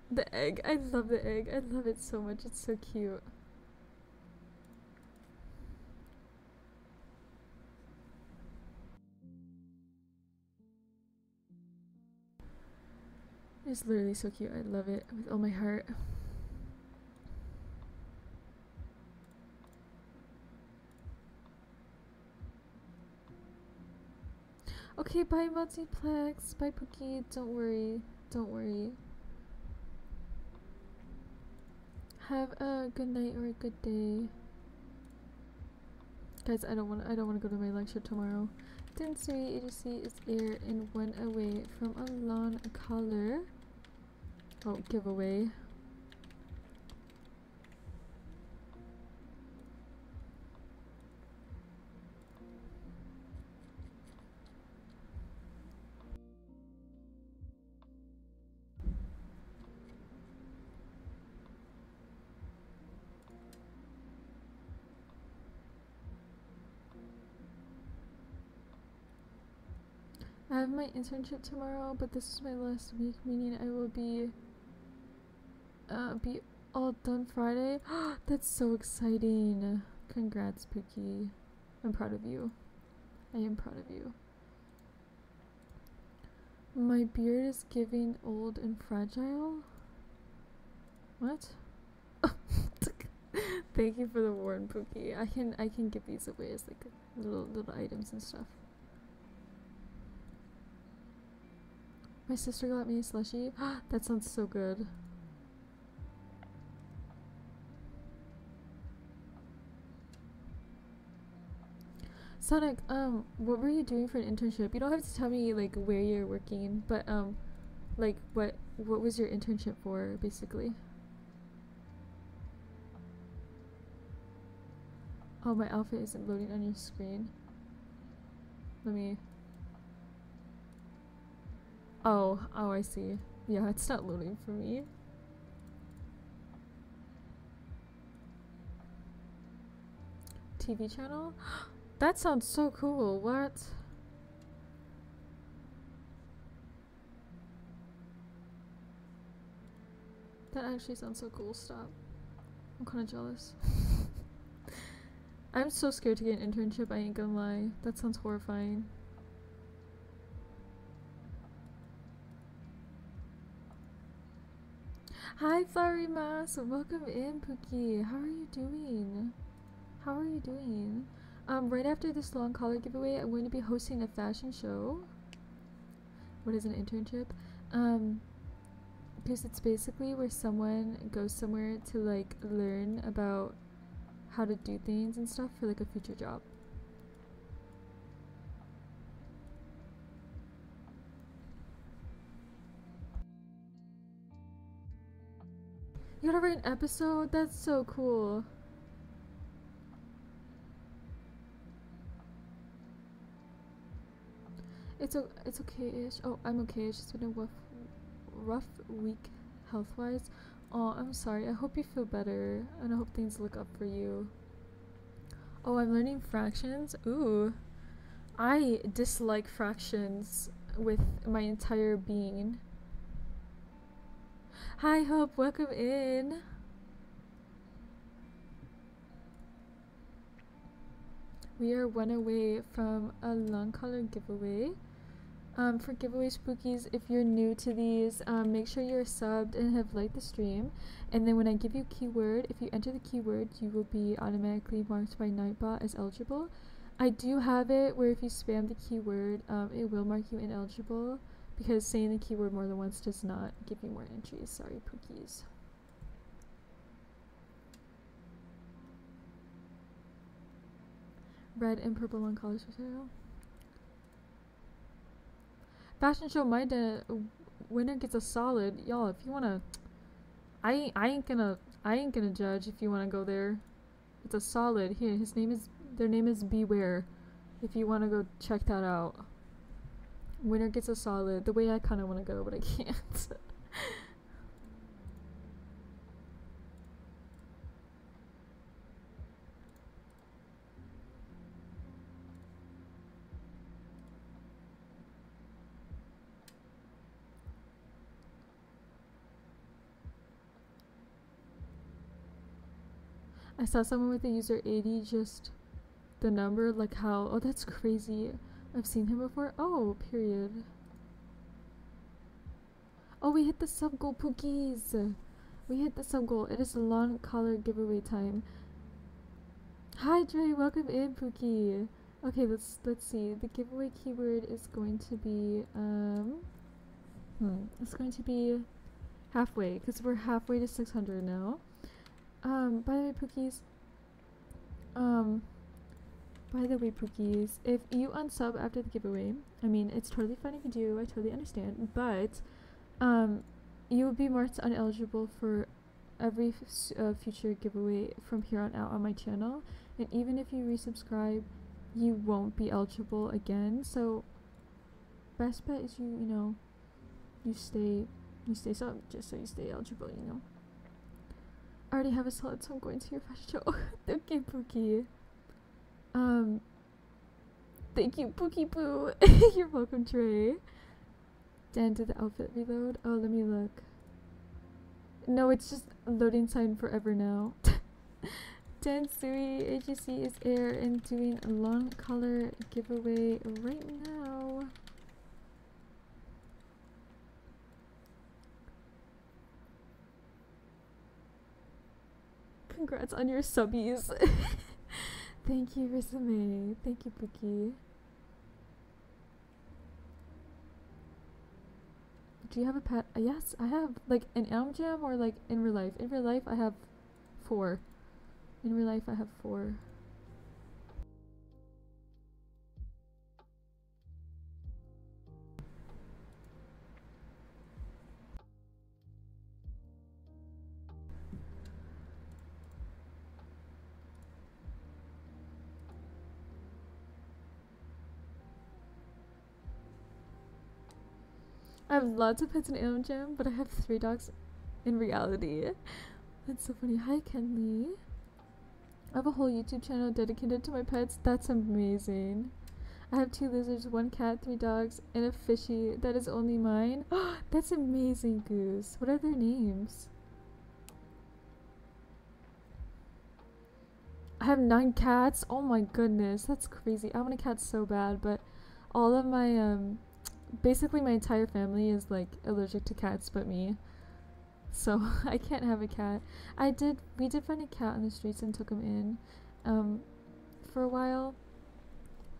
The egg. I love the egg. I love it so much. It's so cute. It's literally so cute. I love it with all my heart. Okay, bye multiplex. Bye Pookie. Don't worry. Don't worry. Have a good night or a good day. Guys, I don't want I don't want to go to my lecture tomorrow. Dansui AJC is air and went away from a lawn color. Oh, giveaway. I have my internship tomorrow, but this is my last week, meaning I will be uh, be all done Friday. That's so exciting. Congrats, Pookie. I'm proud of you. I am proud of you. My beard is giving old and fragile. What? Thank you for the warn, Pookie. I can I can give these away as like little little items and stuff. My sister got me a slushy. that sounds so good. Sonic, um, what were you doing for an internship? You don't have to tell me like where you're working, but um, like what what was your internship for, basically? Oh, my outfit isn't loading on your screen. Let me. Oh, oh, I see. Yeah, it's not loading for me. TV channel? That sounds so cool. What? That actually sounds so cool. Stop. I'm kind of jealous. I'm so scared to get an internship, I ain't gonna lie. That sounds horrifying. Hi, Flowery Moss. Welcome in, Pookie. How are you doing? How are you doing? Um, right after this long collar giveaway, I'm going to be hosting a fashion show. What is an internship? Um, because it's basically where someone goes somewhere to like learn about how to do things and stuff for like a future job. You gotta write an episode? That's so cool. It's o it's okay-ish. Oh, I'm okay. It's just been a rough, rough week health-wise. Oh, I'm sorry. I hope you feel better, and I hope things look up for you. Oh, I'm learning fractions. Ooh, I dislike fractions with my entire being. Hi, Hope. Welcome in. We are one away from a long color giveaway. Um, for giveaway spookies, if you're new to these, um, make sure you're subbed and have liked the stream. And then when I give you keyword, if you enter the keyword, you will be automatically marked by Nightbot as eligible. I do have it where if you spam the keyword, um, it will mark you ineligible because saying the keyword more than once does not give you more entries. Sorry, pookies. Red and purple on college material. Fashion show my da- uh, winner gets a solid. Y'all, if you wanna, I ain't, I ain't gonna, I ain't gonna judge if you wanna go there. It's a solid. Here, his name is, their name is Beware. If you wanna go check that out. Winner gets a solid. The way I kind of wanna go, but I can't. I saw someone with the user 80 just the number like how oh that's crazy. I've seen him before. Oh, period. Oh, we hit the sub goal, Pookies. We hit the sub goal. It is a long collar giveaway time. Hi, Dre. Welcome in, Pookie. Okay, let's let's see. The giveaway keyword is going to be um. Hmm. It's going to be halfway because we're halfway to 600 now. Um, by the way, Pookies. Um, by the way, Pookies, if you unsub after the giveaway, I mean, it's totally fine if you do, I totally understand, but, um, you will be marked uneligible for every uh, future giveaway from here on out on my channel, and even if you resubscribe, you won't be eligible again, so, best bet is you, you know, you stay, you stay sub, just so you stay eligible, you know. I already have a slot, so I'm going to your fashion show. thank okay, Pookie. Um, thank you, Pookie Poo. You're welcome, Trey. Dan did the outfit reload. Oh, let me look. No, it's just loading sign forever now. Dansui AJC is air and doing a long color giveaway right now. Congrats on your subbies. Thank you, Resume. Thank you, Pookie. Do you have a pet? Uh, yes, I have like an Animal Jam or like in real life. In real life, I have four. In real life, I have four. I have lots of pets in Animal Jam, but I have three dogs in reality. That's so funny. Hi, Kenley. I have a whole YouTube channel dedicated to my pets. That's amazing. I have two lizards, one cat, three dogs, and a fishy that is only mine. That's amazing, Goose. What are their names? I have nine cats. Oh my goodness, that's crazy. I want a cat so bad, but all of my um basically my entire family is like allergic to cats but me. So I can't have a cat. I did we did find a cat on the streets and took him in um for a while.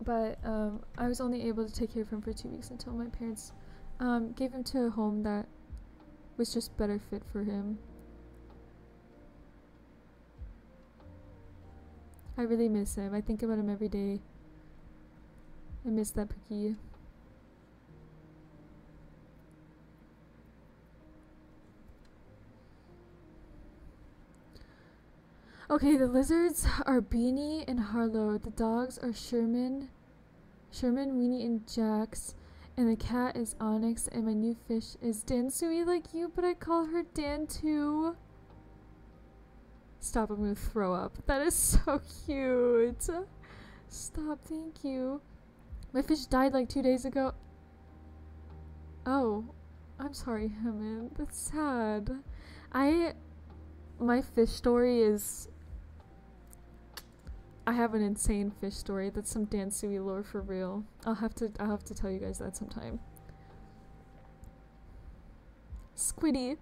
But um I was only able to take care of him for 2 weeks until my parents um gave him to a home that was just better fit for him. I really miss him. I think about him every day. I miss that Pookie. Okay, the lizards are Beanie and Harlow. The dogs are Sherman, Sherman, Weenie, and Jax. And the cat is Onyx. And my new fish is Dansui like you, but I call her Dan too. Stop, I'm gonna throw up. That is so cute. Stop, thank you. My fish died like two days ago. Oh, I'm sorry, Hammond. That's sad. I. My fish story is I have an insane fish story. That's some Dansui lore for real. I'll have to I'll have to tell you guys that sometime. Squiddy.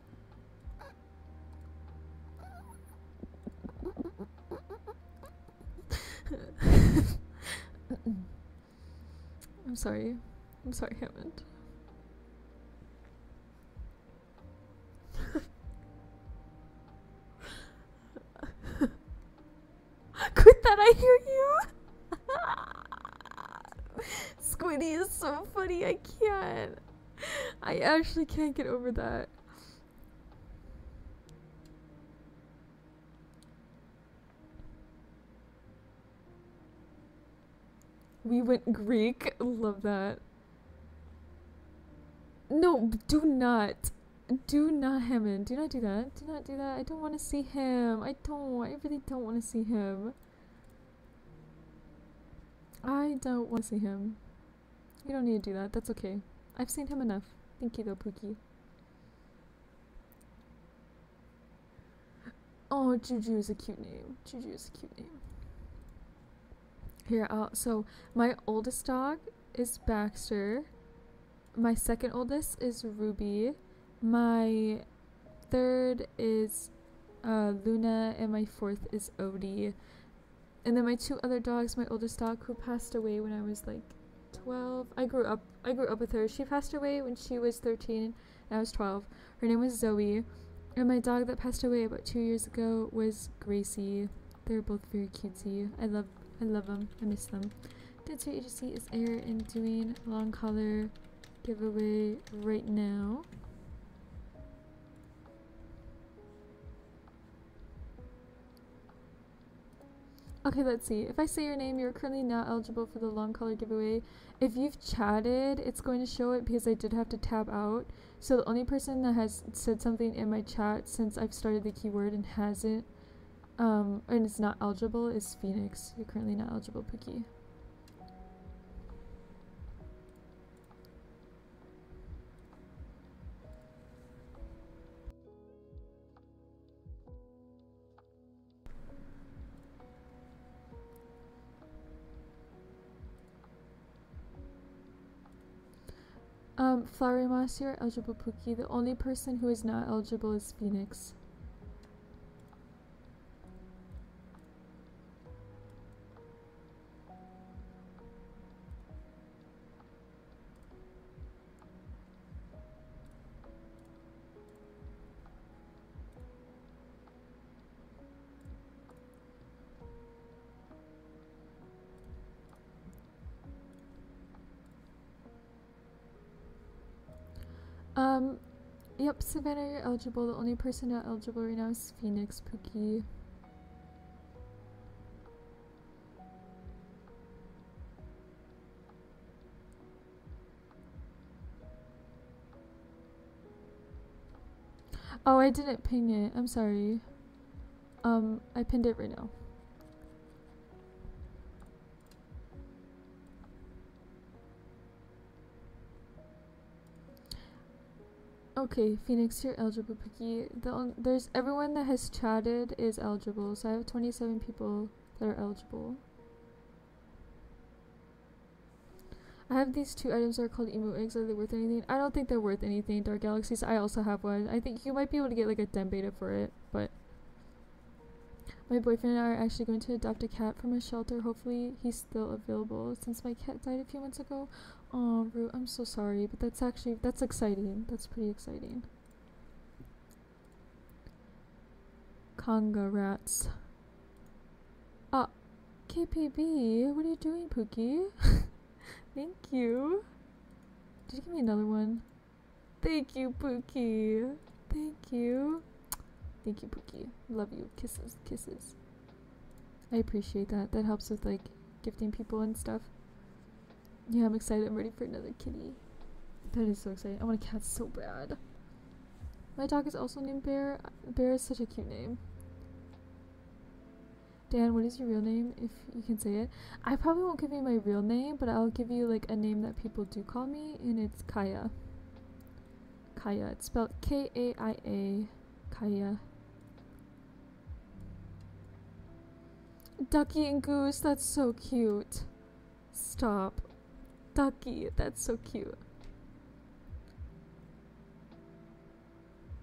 I'm sorry. I'm sorry, Hammond. Quit that, I hear you. Squiddy is so funny, I can't. I actually can't get over that. We went Greek. Love that. No, do not. Do not, Hammond. Do not do that. Do not do that. I don't want to see him. I don't. I really don't want to see him. I don't want to see him. You don't need to do that. That's okay. I've seen him enough. Thank you, though, Pookie. Oh, Juju is a cute name. Juju is a cute name. Here, uh, so my oldest dog is Baxter. My second oldest is Ruby. My third is uh, Luna, and my fourth is Odie. And then my two other dogs, my oldest dog who passed away when I was like 12. I grew up I grew up with her. She passed away when she was 13 and I was 12. Her name was Zoe. And my dog that passed away about 2 years ago was Gracie. They're both very cutesy. I love I love them. I miss them. Dansui AJC is air and doing long collar giveaway right now. Okay, let's see. If I say your name, you're currently not eligible for the long color giveaway. If you've chatted, it's going to show it because I did have to tab out. So the only person that has said something in my chat since I've started the keyword and hasn't, um, and is not eligible is Phoenix. You're currently not eligible, Pookie. Um, Flowery Moss, you're eligible, Pookie. The only person who is not eligible is Phoenix. Savannah, you're eligible. The only person not eligible right now is Phoenix Pookie. Oh, I didn't ping it. I'm sorry. Um, I pinned it right now. Okay, Phoenix, you're eligible, Pookie. The there's everyone that has chatted is eligible, so I have 27 people that are eligible. I have these two items that are called emu eggs. Are they worth anything? I don't think they're worth anything. Dark Galaxies, I also have one. I think you might be able to get like a den beta for it, but my boyfriend and I are actually going to adopt a cat from a shelter. Hopefully, he's still available since my cat died a few months ago. Oh, Root, I'm so sorry, but that's actually that's exciting. That's pretty exciting. Conga rats. Ah, KPB, what are you doing, Pookie? Thank you. Did you give me another one? Thank you, Pookie. Thank you. Thank you, Pookie. Love you. Kisses, kisses. I appreciate that. That helps with like gifting people and stuff. Yeah, I'm excited. I'm ready for another kitty. That is so exciting. I want a cat so bad. My dog is also named Bear. Bear is such a cute name. Dan, what is your real name? If you can say it. I probably won't give you my real name, but I'll give you like a name that people do call me, and it's Kaya. Kaya. It's spelled K A I A. Kaya. Ducky and Goose, that's so cute. Stop. Ducky, that's so cute.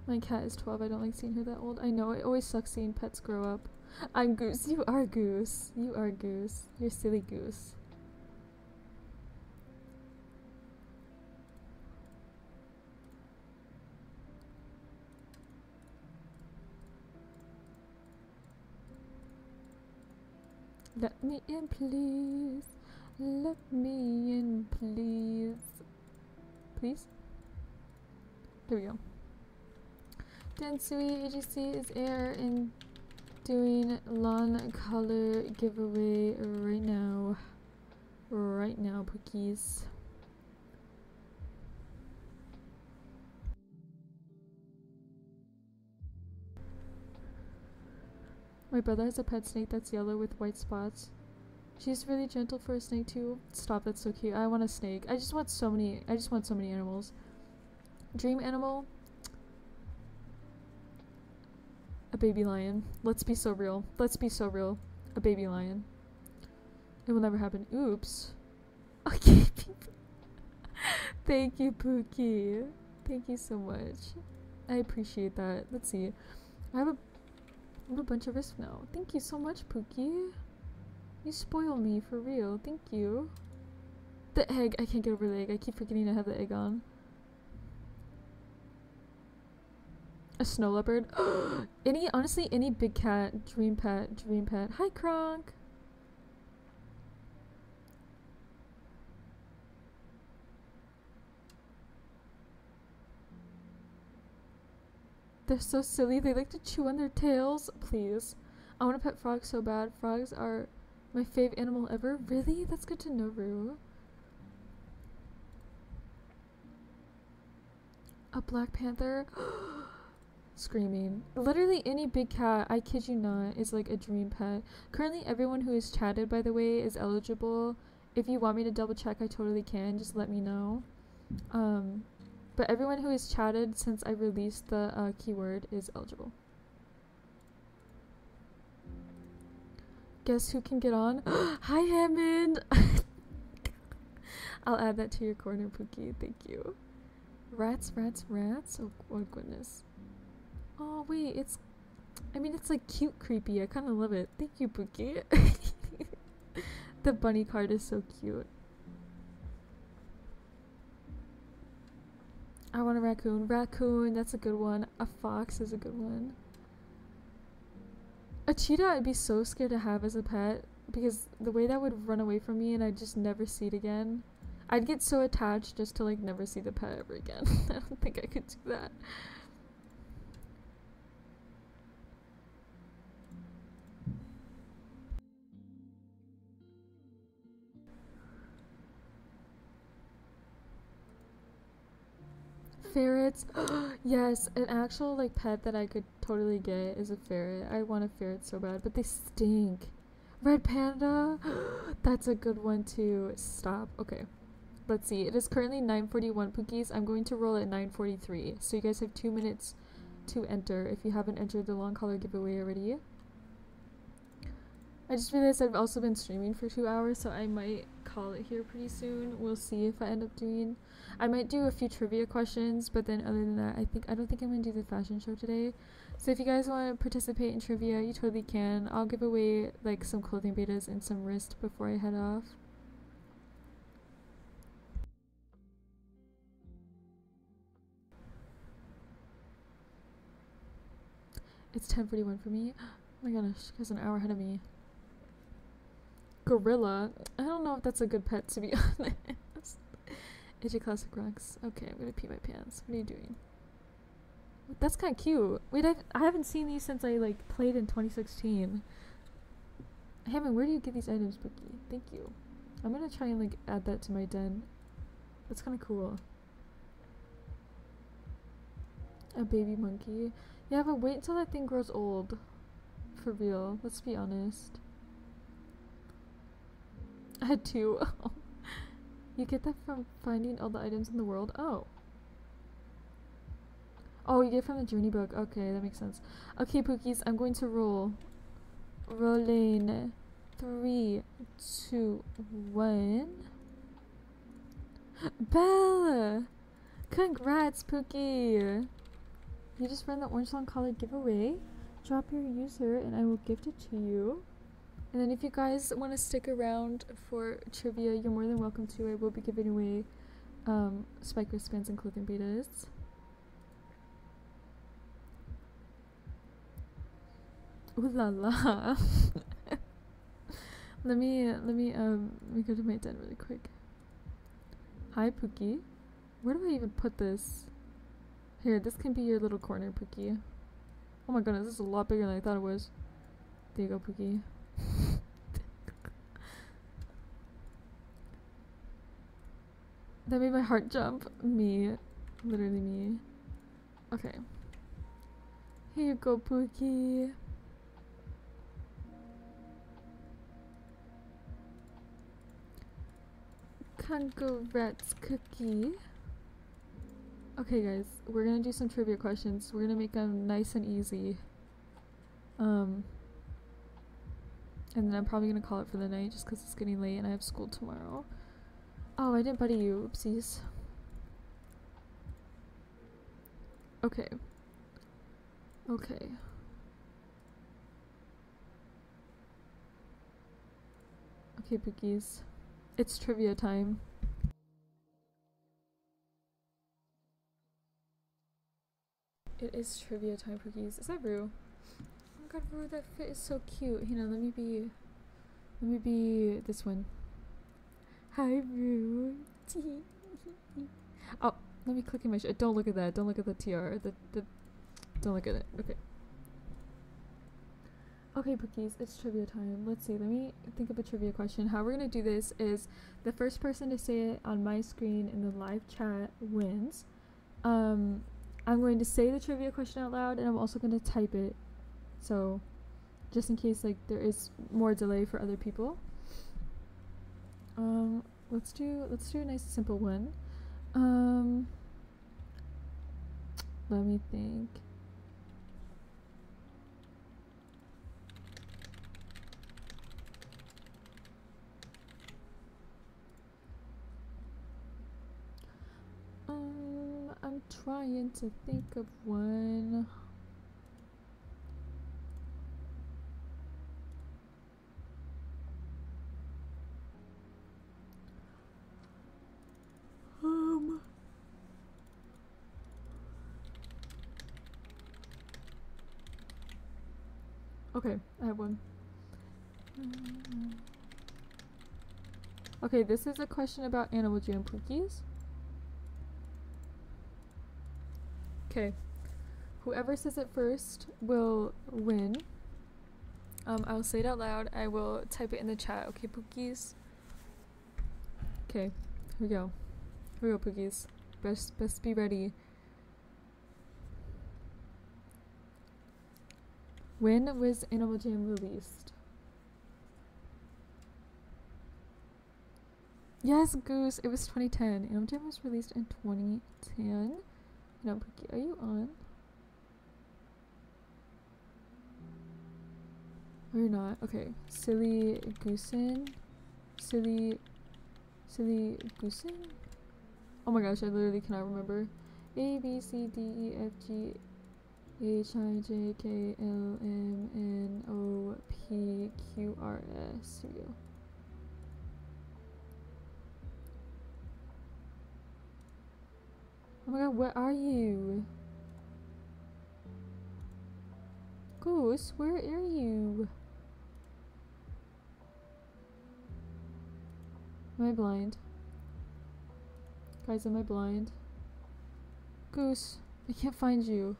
My cat is 12. I don't like seeing her that old. I know, it always sucks seeing pets grow up. I'm Goose. You are Goose. You are Goose. You're silly Goose. Let me in, please. Let me in, please. Please? Here we go. Dansui AJC is air and doing lawn color giveaway right now. Right now, Pookies. My brother has a pet snake that's yellow with white spots. She's really gentle for a snake too. Stop, that's so cute. I want a snake. I just want so many I just want so many animals. Dream animal? A baby lion. Let's be so real. Let's be so real. A baby lion. It will never happen. Oops. Okay. Thank you, Pookie. Thank you so much. I appreciate that. Let's see. I have a I have a bunch of risk now. Thank you so much, Pookie. You spoil me, for real. Thank you. The egg. I can't get over the egg. I keep forgetting to have the egg on. A snow leopard. any, honestly, any big cat. Dream pet. Dream pet. Hi, Kronk. They're so silly. They like to chew on their tails. Please. I want to pet frogs so bad. Frogs are my fave animal ever. Really? That's good to know, Rue. A black panther? Screaming. Literally any big cat, I kid you not, is like a dream pet. Currently, everyone who is chatted, by the way, is eligible. If you want me to double check, I totally can. Just let me know. Um, but everyone who has chatted since I released the uh, keyword is eligible. Guess who can get on? Hi, Hammond! I'll add that to your corner, Pookie. Thank you. Rats, rats, rats? Oh, oh goodness. Oh, wait, it's... I mean, it's like cute creepy. I kind of love it. Thank you, Pookie. the bunny card is so cute. I want a raccoon. Raccoon, that's a good one. A fox is a good one. A cheetah I'd be so scared to have as a pet because the way that would run away from me and I'd just never see it again. I'd get so attached just to like never see the pet ever again. I don't think I could do that. Ferrets. yes, an actual like pet that I could totally get is a ferret. I want a ferret so bad, but they stink. Red panda. That's a good one to Stop. Okay. Let's see. It is currently 9:41 Pookies. I'm going to roll at 9:43. So you guys have 2 minutes to enter if you haven't entered the long collar giveaway already. I just realized I've also been streaming for 2 hours, so I might call it here pretty soon. We'll see if I end up doing I might do a few trivia questions, but then other than that, I think I don't think I'm gonna do the fashion show today. So if you guys want to participate in trivia, you totally can. I'll give away like some clothing betas and some wrist before I head off. It's 10:41 for me. Oh my gosh, guys, an hour ahead of me. Gorilla. I don't know if that's a good pet to be honest. AJ Classic Rocks. Okay, I'm gonna pee my pants. What are you doing? That's kind of cute. Wait, I've, I haven't seen these since I like played in 2016. Hammond, where do you get these items, Bookie? Thank you. I'm gonna try and like add that to my den. That's kind of cool. A baby monkey. Yeah, but wait until that thing grows old. For real. Let's be honest. I had two. You get that from finding all the items in the world? Oh. Oh, you get from the journey book. Okay, that makes sense. Okay, Pookies, I'm going to roll. Rolling. Three, two, one. Bella! Congrats, Pookie! You just ran the Orange Long Collar giveaway. Drop your user and I will gift it to you. And then if you guys want to stick around for trivia, you're more than welcome to. I will be giving away um, spike wristbands and clothing betas. Ooh la la. let me let me um let me go to my den really quick. Hi Pookie. Where do I even put this? Here, this can be your little corner, Pookie. Oh my goodness, this is a lot bigger than I thought it was. There you go, Pookie. that made my heart jump. Me. Literally me. Okay. Here you go, Pookie. Congrats, Cookie. Okay, guys, we're gonna do some trivia questions. We're gonna make them nice and easy. Um, and then I'm probably gonna call it for the night just because it's getting late and I have school tomorrow. Oh, I didn't buddy you. Oopsies. Okay. Okay. Okay, bookies. It's trivia time. It is trivia time, Pookies. Is that Rue? God, Rue, that fit is so cute. You know, let me be. Let me be this one. Hi, Rue. oh, let me click in my. don't look at that. Don't look at the TR. The the. Don't look at it. Okay. Okay, Pookies, it's trivia time. Let's see, let me think of a trivia question. How we're gonna do this is the first person to say it on my screen in the live chat wins. Um, I'm going to say the trivia question out loud and I'm also going to type it. So, just in case like there is more delay for other people. Um, let's do let's do a nice simple one. Um, let me think. I'm trying to think of one. Um. Okay, I have one. Okay, this is a question about Animal Jam cookies. Okay. Whoever says it first will win. Um, I'll say it out loud. I will type it in the chat. Okay, Pookies? Okay, here we go. Here we go, Pookies. Best, best be ready. When was Animal Jam released? Yes, Goose. It was 2010. Animal Jam was released in 2010. No, are you on? Or not? Okay. Silly Goosen? Silly... Silly Goosen? Oh my gosh, I literally cannot remember. A, B, C, D, E, F, G, H, I, J, K, L, M, N, O, P, Q, R, S. Here we go. Oh my god, where are you? Goose, where are you? Am I blind? Guys, am I blind? Goose, I can't find you.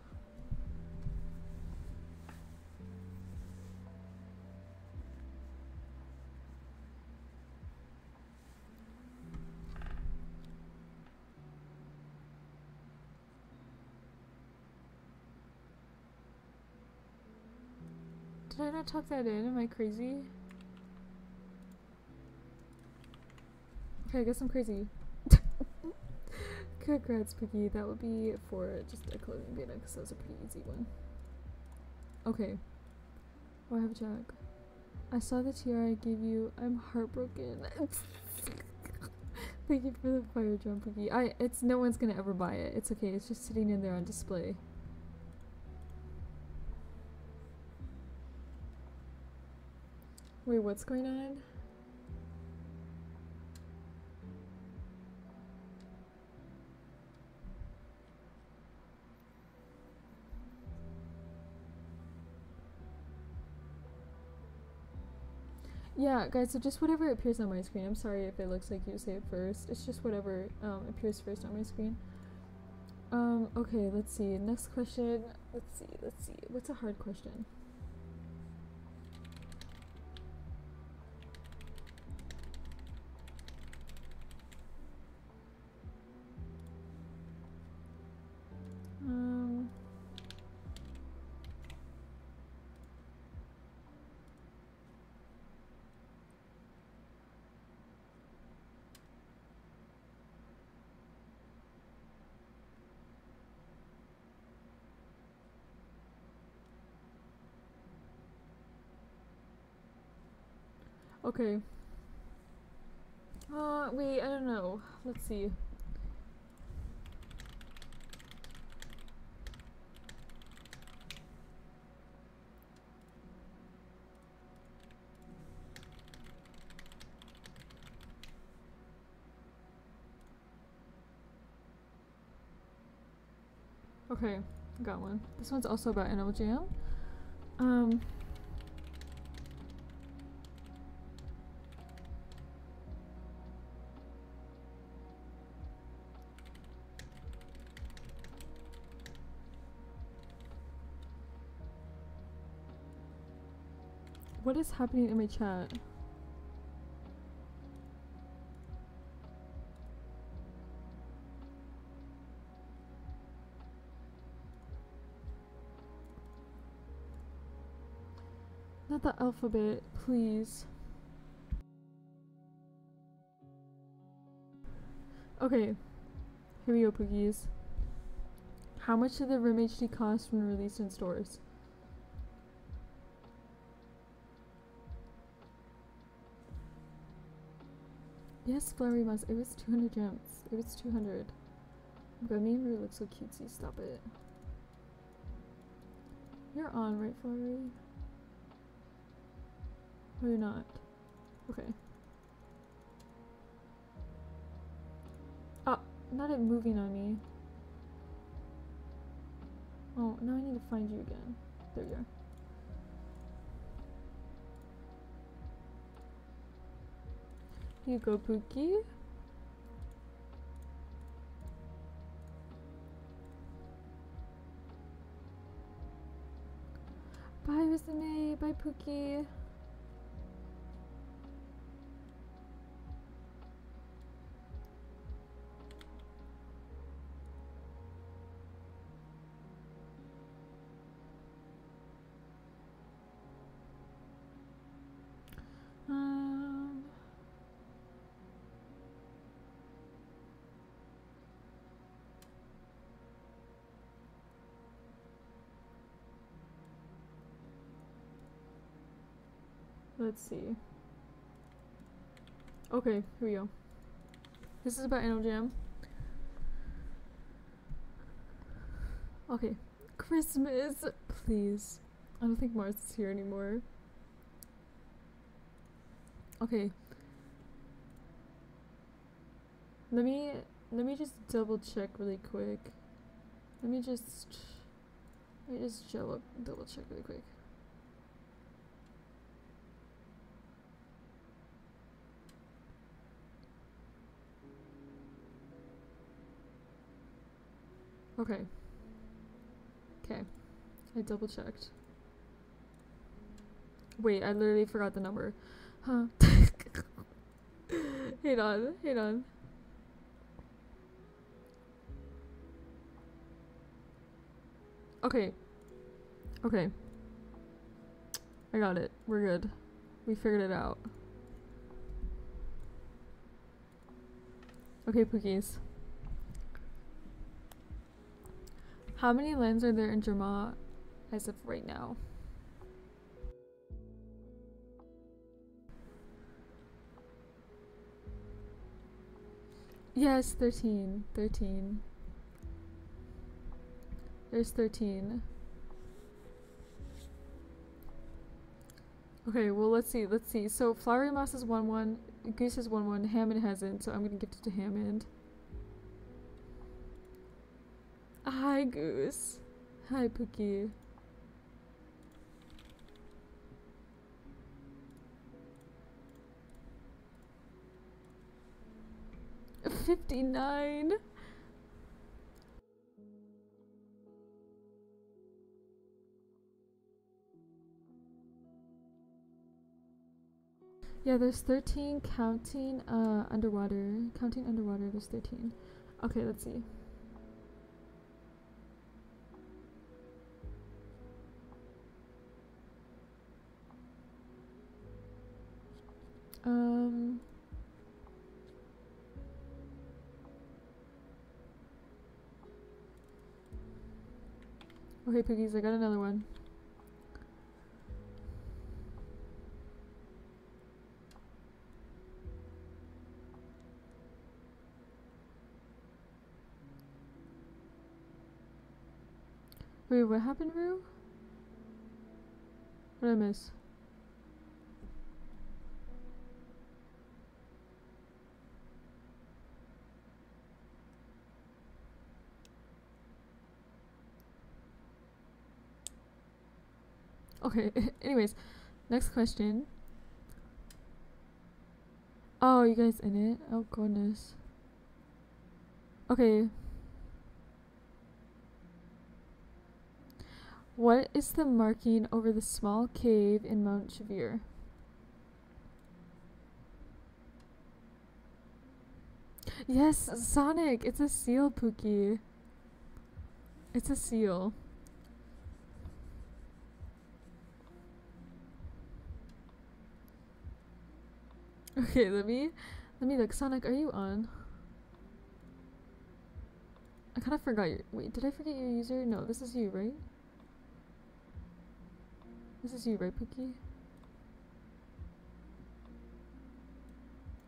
Did I not type that in? Am I crazy? Okay, I guess I'm crazy. Congrats, Piggy. That would be for just a clothing beta because that was a pretty easy one. Okay. Oh, I have a Jack. I saw the tiara I gave you. I'm heartbroken. Thank you for the fire jump, Piggy. I. It's no one's gonna ever buy it. It's okay. It's just sitting in there on display. Wait, what's going on? Yeah, guys, so just whatever appears on my screen. I'm sorry if it looks like you say it first. It's just whatever um, appears first on my screen. Um, okay, let's see. Next question. Let's see, let's see. What's a hard question? Okay. Uh, wait, I don't know. Let's see. Okay, got one. This one's also about Jam. Um. What is happening in my chat? Not the alphabet, please. Okay, here we go, Pookies. How much did the Rim HD cost when released in stores? Yes, Flowery Moss. It was 200 gems. It was 200. God, me and Rue look so cutesy. Stop it. You're on, right, Flowery? Or you're not? Okay. Oh, not it moving on me. Oh, now I need to find you again. There you are. You go, Pookie. Bye, Resume. Bye, Pookie. Let's see. Okay, here we go. This is about Animal Jam. Okay, Christmas, please. I don't think Mars is here anymore. Okay. Let me let me just double check really quick. Let me just let me just double double check really quick. Okay. Okay. I double checked. Wait, I literally forgot the number. Huh. hang on, hang on. Okay. Okay. I got it. We're good. We figured it out. Okay, Pookies. How many lands are there in Jamaa as of right now? Yes, 13. 13. There's 13. Okay, well, let's see. Let's see. So, Flowery Moss is 1 1. Goose is 1 1. Hammond hasn't, so I'm gonna give it to Hammond. Hi, Goose. Hi, Pookie. Fifty-nine. Yeah, there's 13 counting uh, underwater. Counting underwater, there's 13. Okay, let's see. Um Okay, Piggies, I got another one. Wait, what happened, Rue? What did I miss? Okay, anyways, next question. Oh, you guys in it? Oh, goodness. Okay. What is the marking over the small cave in Mount Shiveer? Yes, Sonic! It's a seal, Pookie. It's a seal. Okay, let me let me look. Sonic, are you on? I kind of forgot your. Wait, did I forget your user? No, this is you, right? This is you, right, Pookie?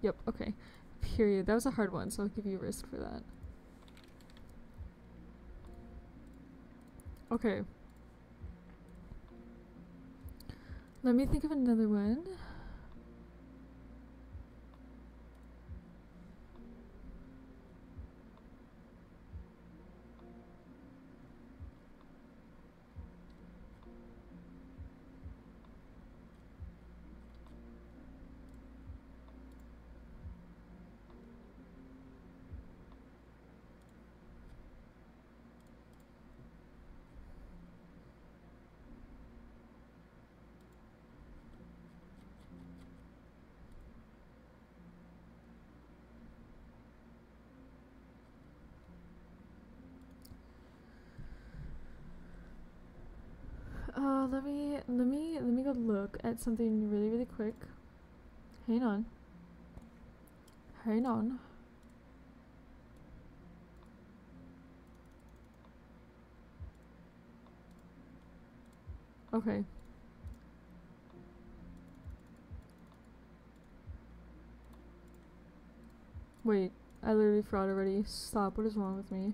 Yep, okay. Period. That was a hard one, so I'll give you a risk for that. Okay. Let me think of another one. Uh, let me let me go look at something really really quick. Hang on. Hang on. Okay. Wait, I literally forgot already. Stop, what is wrong with me?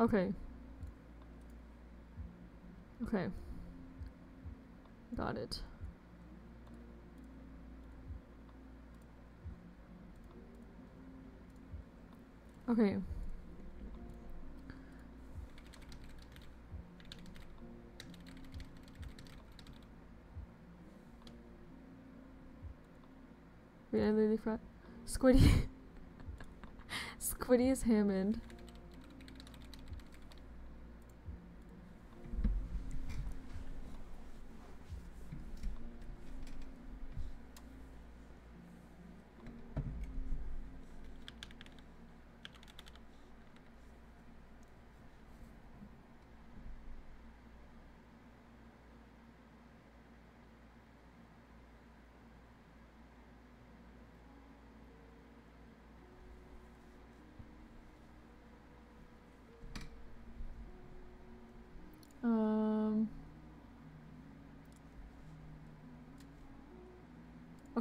Okay. Okay. Got it. Okay. Wait, I literally forgot. Squiddy. Squiddy is Hammond.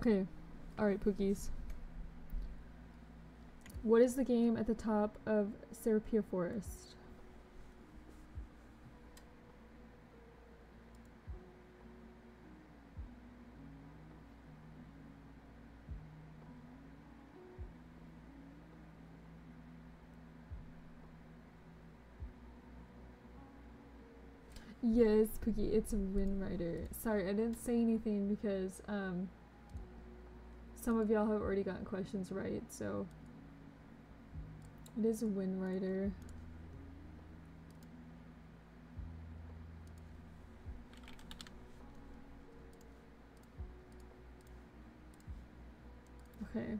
Okay. Alright, Pookies. What is the game at the top of Sarepia Forest? Yes, Pookie, it's a Wind Rider. Sorry, I didn't say anything because um some of y'all have already gotten questions right, so it is a wind rider. Okay.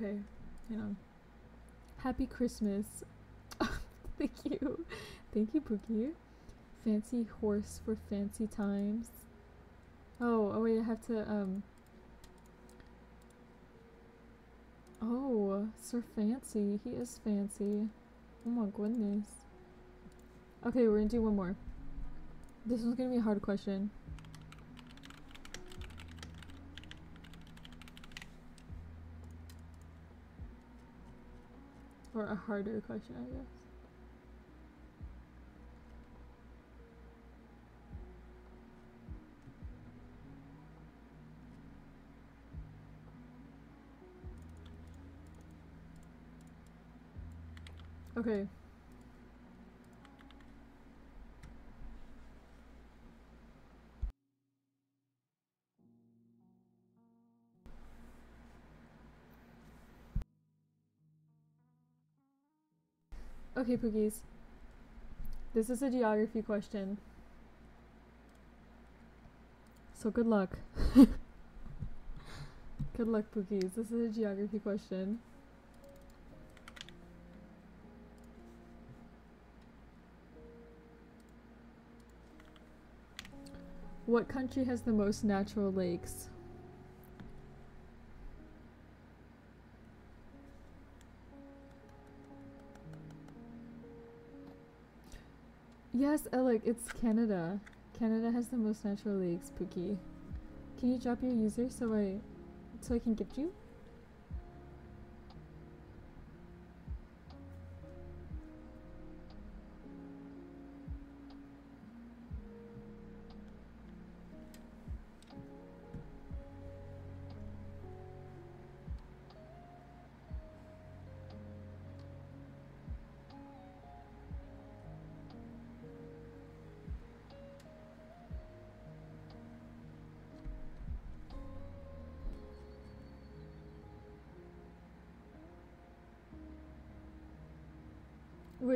Okay, hang on. Happy Christmas. Thank you. Thank you, Pookie. Fancy horse for fancy times. Oh, oh wait, I have to, um... Oh, Sir Fancy. He is fancy. Oh my goodness. Okay, we're gonna do one more. This one's gonna be a hard question. Or a harder question, I guess. Okay. Okay, Pookies. This is a geography question. So good luck. good luck, Pookies. This is a geography question. What country has the most natural lakes? Yes, uh, Alec, it's Canada. Canada has the most natural lakes, Pookie. Can you drop your user so I so I can get you?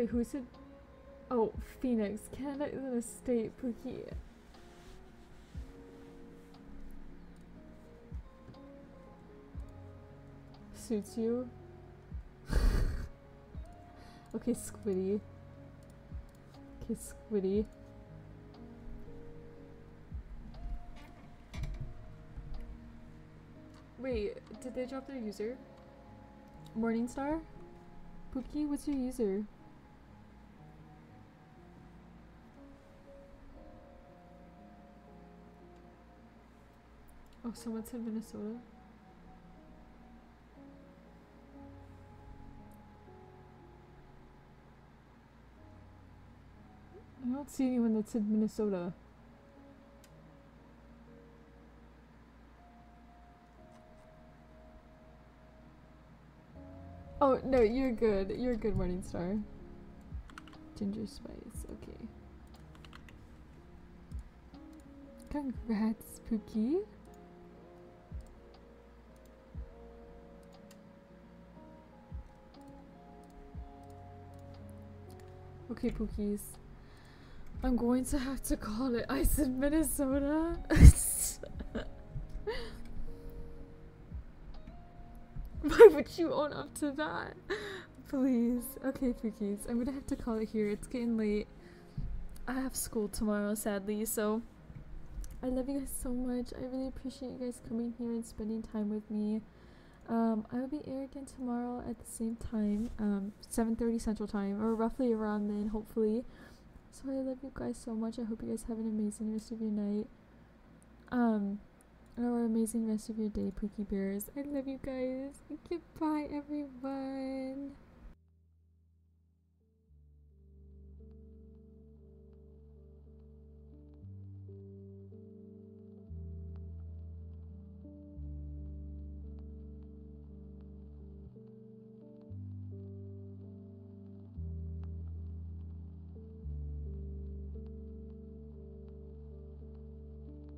Wait, who said? Oh, Phoenix. Canada isn't a state, Pookie. Suits you? okay, Squiddy. Okay, Squiddy. Wait, did they drop their user? Morningstar? Pookie, what's your user? Oh, someone said Minnesota. I don't see anyone that said Minnesota. Oh, no, you're good. You're good, Morningstar. Ginger spice, okay. Congrats, Pookie. Okay, Pookies. I'm going to have to call it. I said Minnesota. Why would you own up to that? Please. Okay, Pookies. I'm gonna have to call it here. It's getting late. I have school tomorrow, sadly, so I love you guys so much. I really appreciate you guys coming here and spending time with me. Um, I will be air again tomorrow at the same time, um, 7.30 Central Time, or roughly around then, hopefully. So I love you guys so much. I hope you guys have an amazing rest of your night. Um, or an amazing rest of your day, Pookie Bears. I love you guys. Goodbye, everyone.